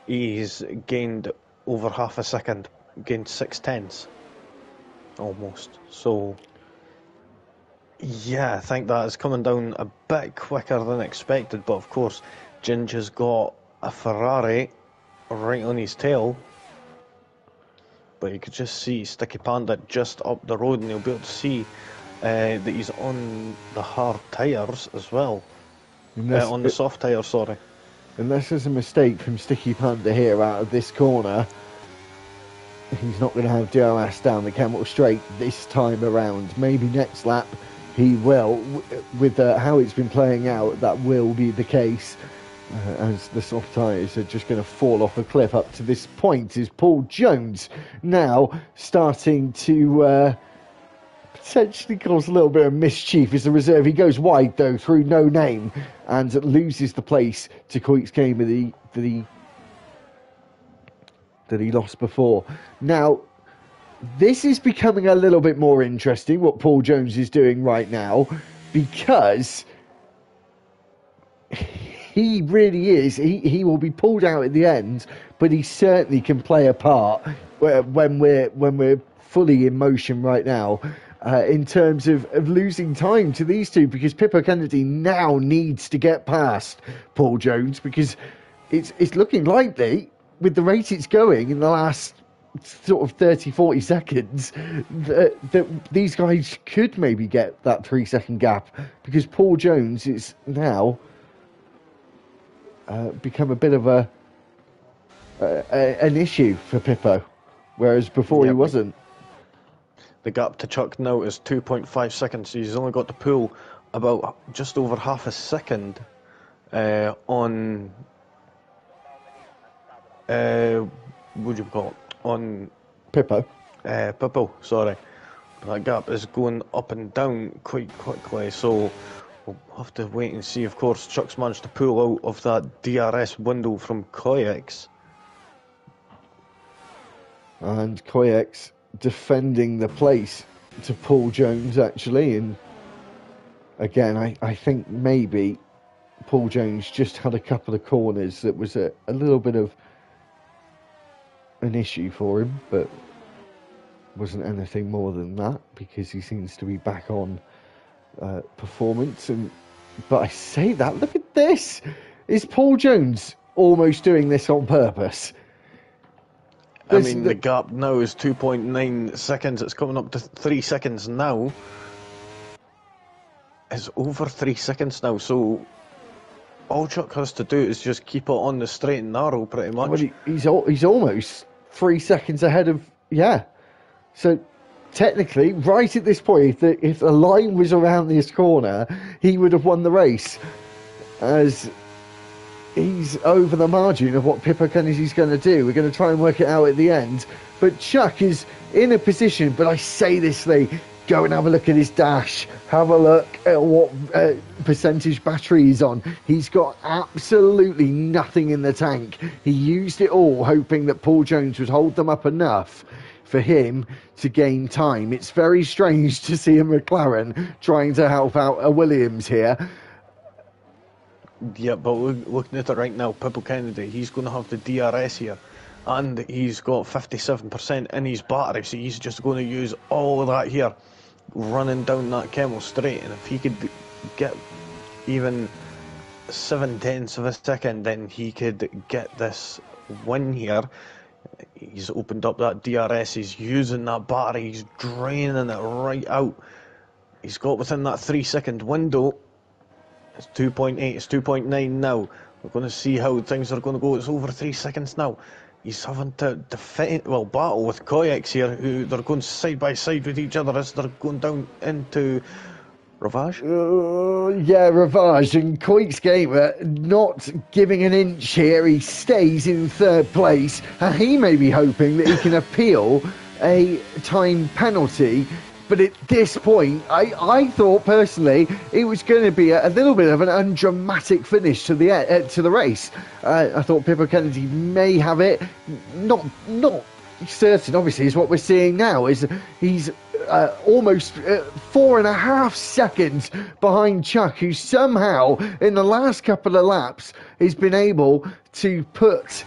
He's gained over half a second, gained six tenths almost. So yeah, I think that is coming down a bit quicker than expected. But of course, Ginge has got a Ferrari right on his tail. But you could just see Sticky Panda just up the road, and you'll be able to see uh, that he's on the hard tyres as well. Unless, Uh, on the soft tyres, sorry. unless there's a mistake from Sticky Panda here out of this corner, he's not going to have DRS down the Kemmel straight this time around. Maybe next lap he will. With uh, how it's been playing out, that will be the case. Uh, as the soft tyres are just going to fall off a cliff up to this point is Paul Jones now starting to uh, potentially cause a little bit of mischief as a reserve. He goes wide though through no name and loses the place to Coit's game that he, that he that he lost before. Now, this is becoming a little bit more interesting what Paul Jones is doing right now because he really is. He, he will be pulled out at the end, but he certainly can play a part when we're when we're fully in motion right now. Uh, in terms of, of losing time to these two, because Pippo Kennedy now needs to get past Paul Jones because it's it's looking likely with the rate it's going in the last sort of 30 40 seconds that, that these guys could maybe get that three second gap because Paul Jones is now uh, become a bit of a, a, a an issue for Pippo, whereas before he wasn't. The gap to Chuck now is 2.5 seconds. He's only got to pull about just over half a second uh, on. Uh, what do you call it? On Pippo. uh, Pippo, sorry. That gap is going up and down quite quickly, so we'll have to wait and see. Of course, Chuck's managed to pull out of that DRS window from Koyx. and Koyex defending the place to Paul Jones actually and again I, I think maybe Paul Jones just had a couple of corners that was a, a little bit of an issue for him but wasn't anything more than that because he seems to be back on uh, performance and but I say that look at this is Paul Jones almost doing this on purpose I mean, the gap now is 2.9 seconds. It's coming up to three seconds now. It's over three seconds now, so all Chuck has to do is just keep it on the straight and narrow, pretty much. Well, he, he's he's almost three seconds ahead of yeah. So technically, right at this point, if the if the line was around this corner, he would have won the race, as he's over the margin of what Pippo Kennedy's going to do. We're going to try and work it out at the end. But Chuck is in a position. But I say this, Lee. Go and have a look at his dash. Have a look at what uh, percentage battery he's on. He's got absolutely nothing in the tank. He used it all, hoping that Paul Jones would hold them up enough for him to gain time. It's very strange to see a McLaren trying to help out a Williams here. Yeah, but look, looking at it right now, Pippo Kennedy, he's going to have the DRS here. And he's got 57% in his battery, so he's just going to use all of that here, running down that Kemmel straight. And if he could get even seven tenths of a second, then he could get this win here. He's opened up that DRS, he's using that battery, he's draining it right out. He's got within that three second window. It's 2.8, it's 2.9 now. We're going to see how things are going to go. It's over three seconds now. He's having to defend, well, battle with Koyaks here, who they're going side by side with each other as they're going down into Rivage? Uh, yeah, Rivage and Koik's Gamer not giving an inch here. He stays in third place, and he may be hoping that he can appeal a time penalty. But at this point, I, I thought personally it was going to be a, a little bit of an undramatic finish to the uh, to the race. Uh, I thought Pippo Kennedy may have it, not not certain. Obviously, is what we're seeing now. Is he's uh, almost uh, four and a half seconds behind Chuck, who somehow in the last couple of laps has been able to put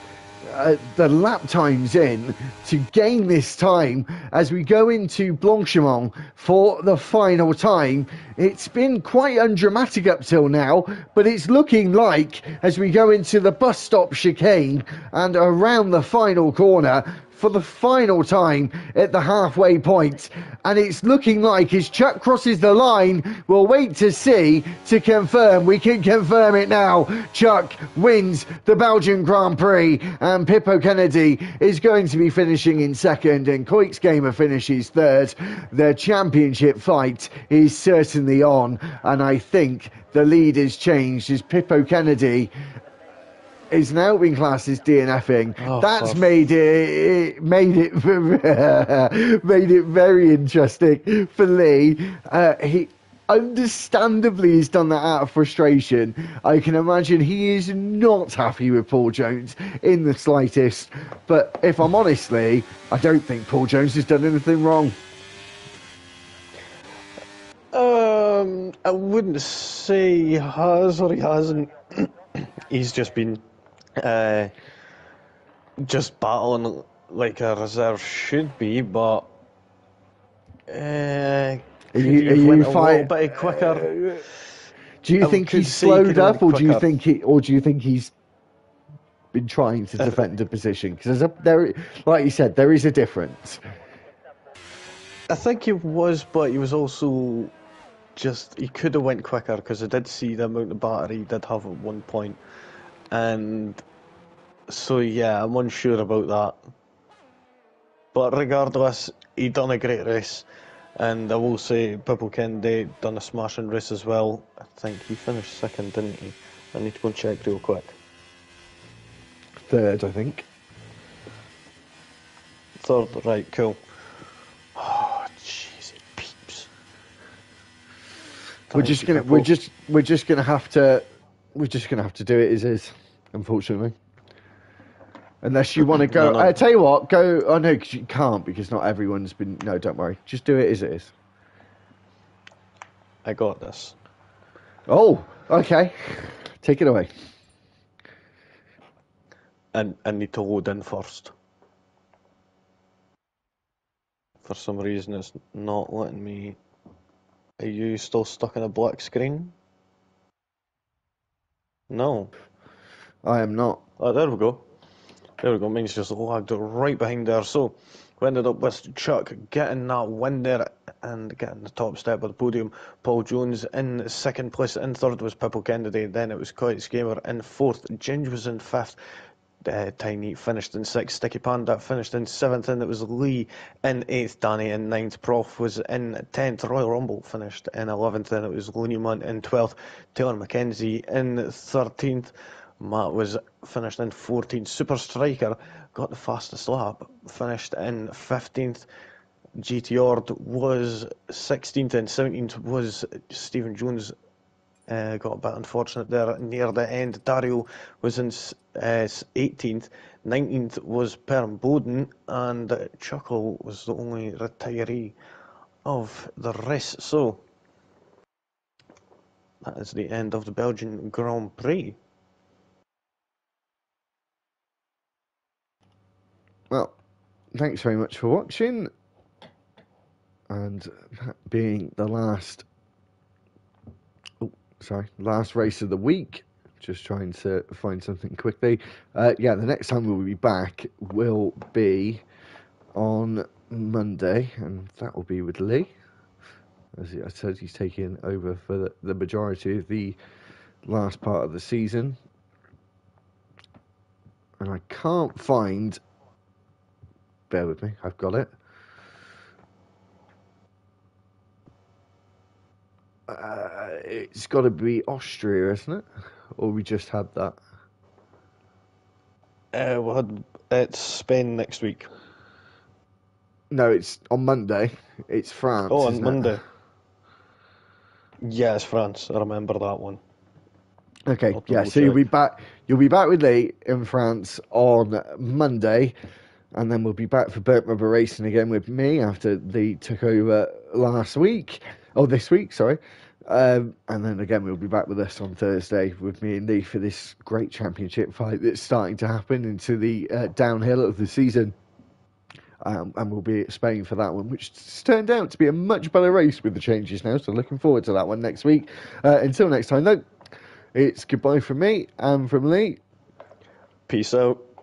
uh, the lap times in to gain this time as we go into Blanchimont for the final time. It's been quite undramatic up till now, but it's looking like as we go into the bus stop chicane and around the final corner, for the final time at the halfway point. And it's looking like as Chuck crosses the line, we'll wait to see to confirm. We can confirm it now. Chuck wins the Belgian Grand Prix, and Pippo Kennedy is going to be finishing in second, and Koik's Gamer finishes third. The championship fight is certainly on, and I think the lead has changed as Pippo Kennedy is now being classed as DNFing. Oh, That's fuck. made it made it made it very interesting for Lee. Uh, he understandably has done that out of frustration. I can imagine he is not happy with Paul Jones in the slightest. But if I'm honestly, I don't think Paul Jones has done anything wrong. Um, I wouldn't say he has or he hasn't. He's just been uh, just battling like a reserve should be, but uh, Are you, are you went a little bit quicker? Do you I think he's he slowed up, or do you think he, or do you think he's been trying to defend a position? Because there, like you said, there is a difference. I think he was, but he was also just he could have went quicker because I did see the amount of battery he did have at one point, and so yeah, I'm unsure about that. But regardless, he done a great race, and I will say Pippo Kennedy done a smashing race as well. I think he finished second, didn't he? I need to go and check real quick. Third, I think. Third, right, cool. Oh, jeez, it peeps. We're just gonna, we're just, we're just gonna have to, we're just gonna have to do it as is, unfortunately. Unless you want to go, No, no. I tell you what, go. Oh no, because you can't because not everyone's been. No, don't worry. Just do it as it is. I got this. Oh, okay. Take it away. and I need to load in first. For some reason, it's not letting me. Are you still stuck in a black screen? No. I am not. Oh, there we go. There we go. Mine's just lagged right behind there. So, we ended up with Chuck getting that win there and getting the top step of the podium. Paul Jones in second place. In third was Pippo Kennedy. Then it was Coyts Gamer in fourth. Ginge was in fifth. Uh, Tiny finished in sixth. Sticky Panda finished in seventh. And it was Lee in eighth. Danny in ninth. Prof was in tenth. Royal Rumble finished in eleventh. Then it was Looney Munt in twelfth. Taylor McKenzie in thirteenth. Matt was finished in 14th. Super Striker got the fastest lap, finished in 15th. GT Ord was 16th and 17th was Stephen Jones uh, got a bit unfortunate there near the end. Dario was in uh, 18th, 19th was Perm Boden, and Chuckle was the only retiree of the rest. So that is the end of the Belgian Grand Prix. Well, thanks very much for watching. And that being the last, oh, sorry, last race of the week. Just trying to find something quickly. Uh, yeah, the next time we'll be back will be on Monday, and that will be with Lee. As I said, he's taking over for the, the majority of the last part of the season. And I can't find bear with me, I've got it. Uh, it's got to be Austria, isn't it? Or we just had that. Uh, we had it's Spain next week. No, it's on Monday. It's France. Oh, on isn't it? Monday. Yeah, it's France. I remember that one. Okay, yeah. So you'll be back. You'll be back with Lee in France on Monday, and then we'll be back for Burnt Rubber Racing again with me after Lee took over last week. Oh, this week, sorry. Um, and then again, we'll be back with us on Thursday with me and Lee for this great championship fight that's starting to happen into the uh, downhill of the season. Um, and we'll be at Spain for that one, which turned out to be a much better race with the changes now. So looking forward to that one next week. Uh, until next time, though, it's goodbye from me and from Lee. Peace out.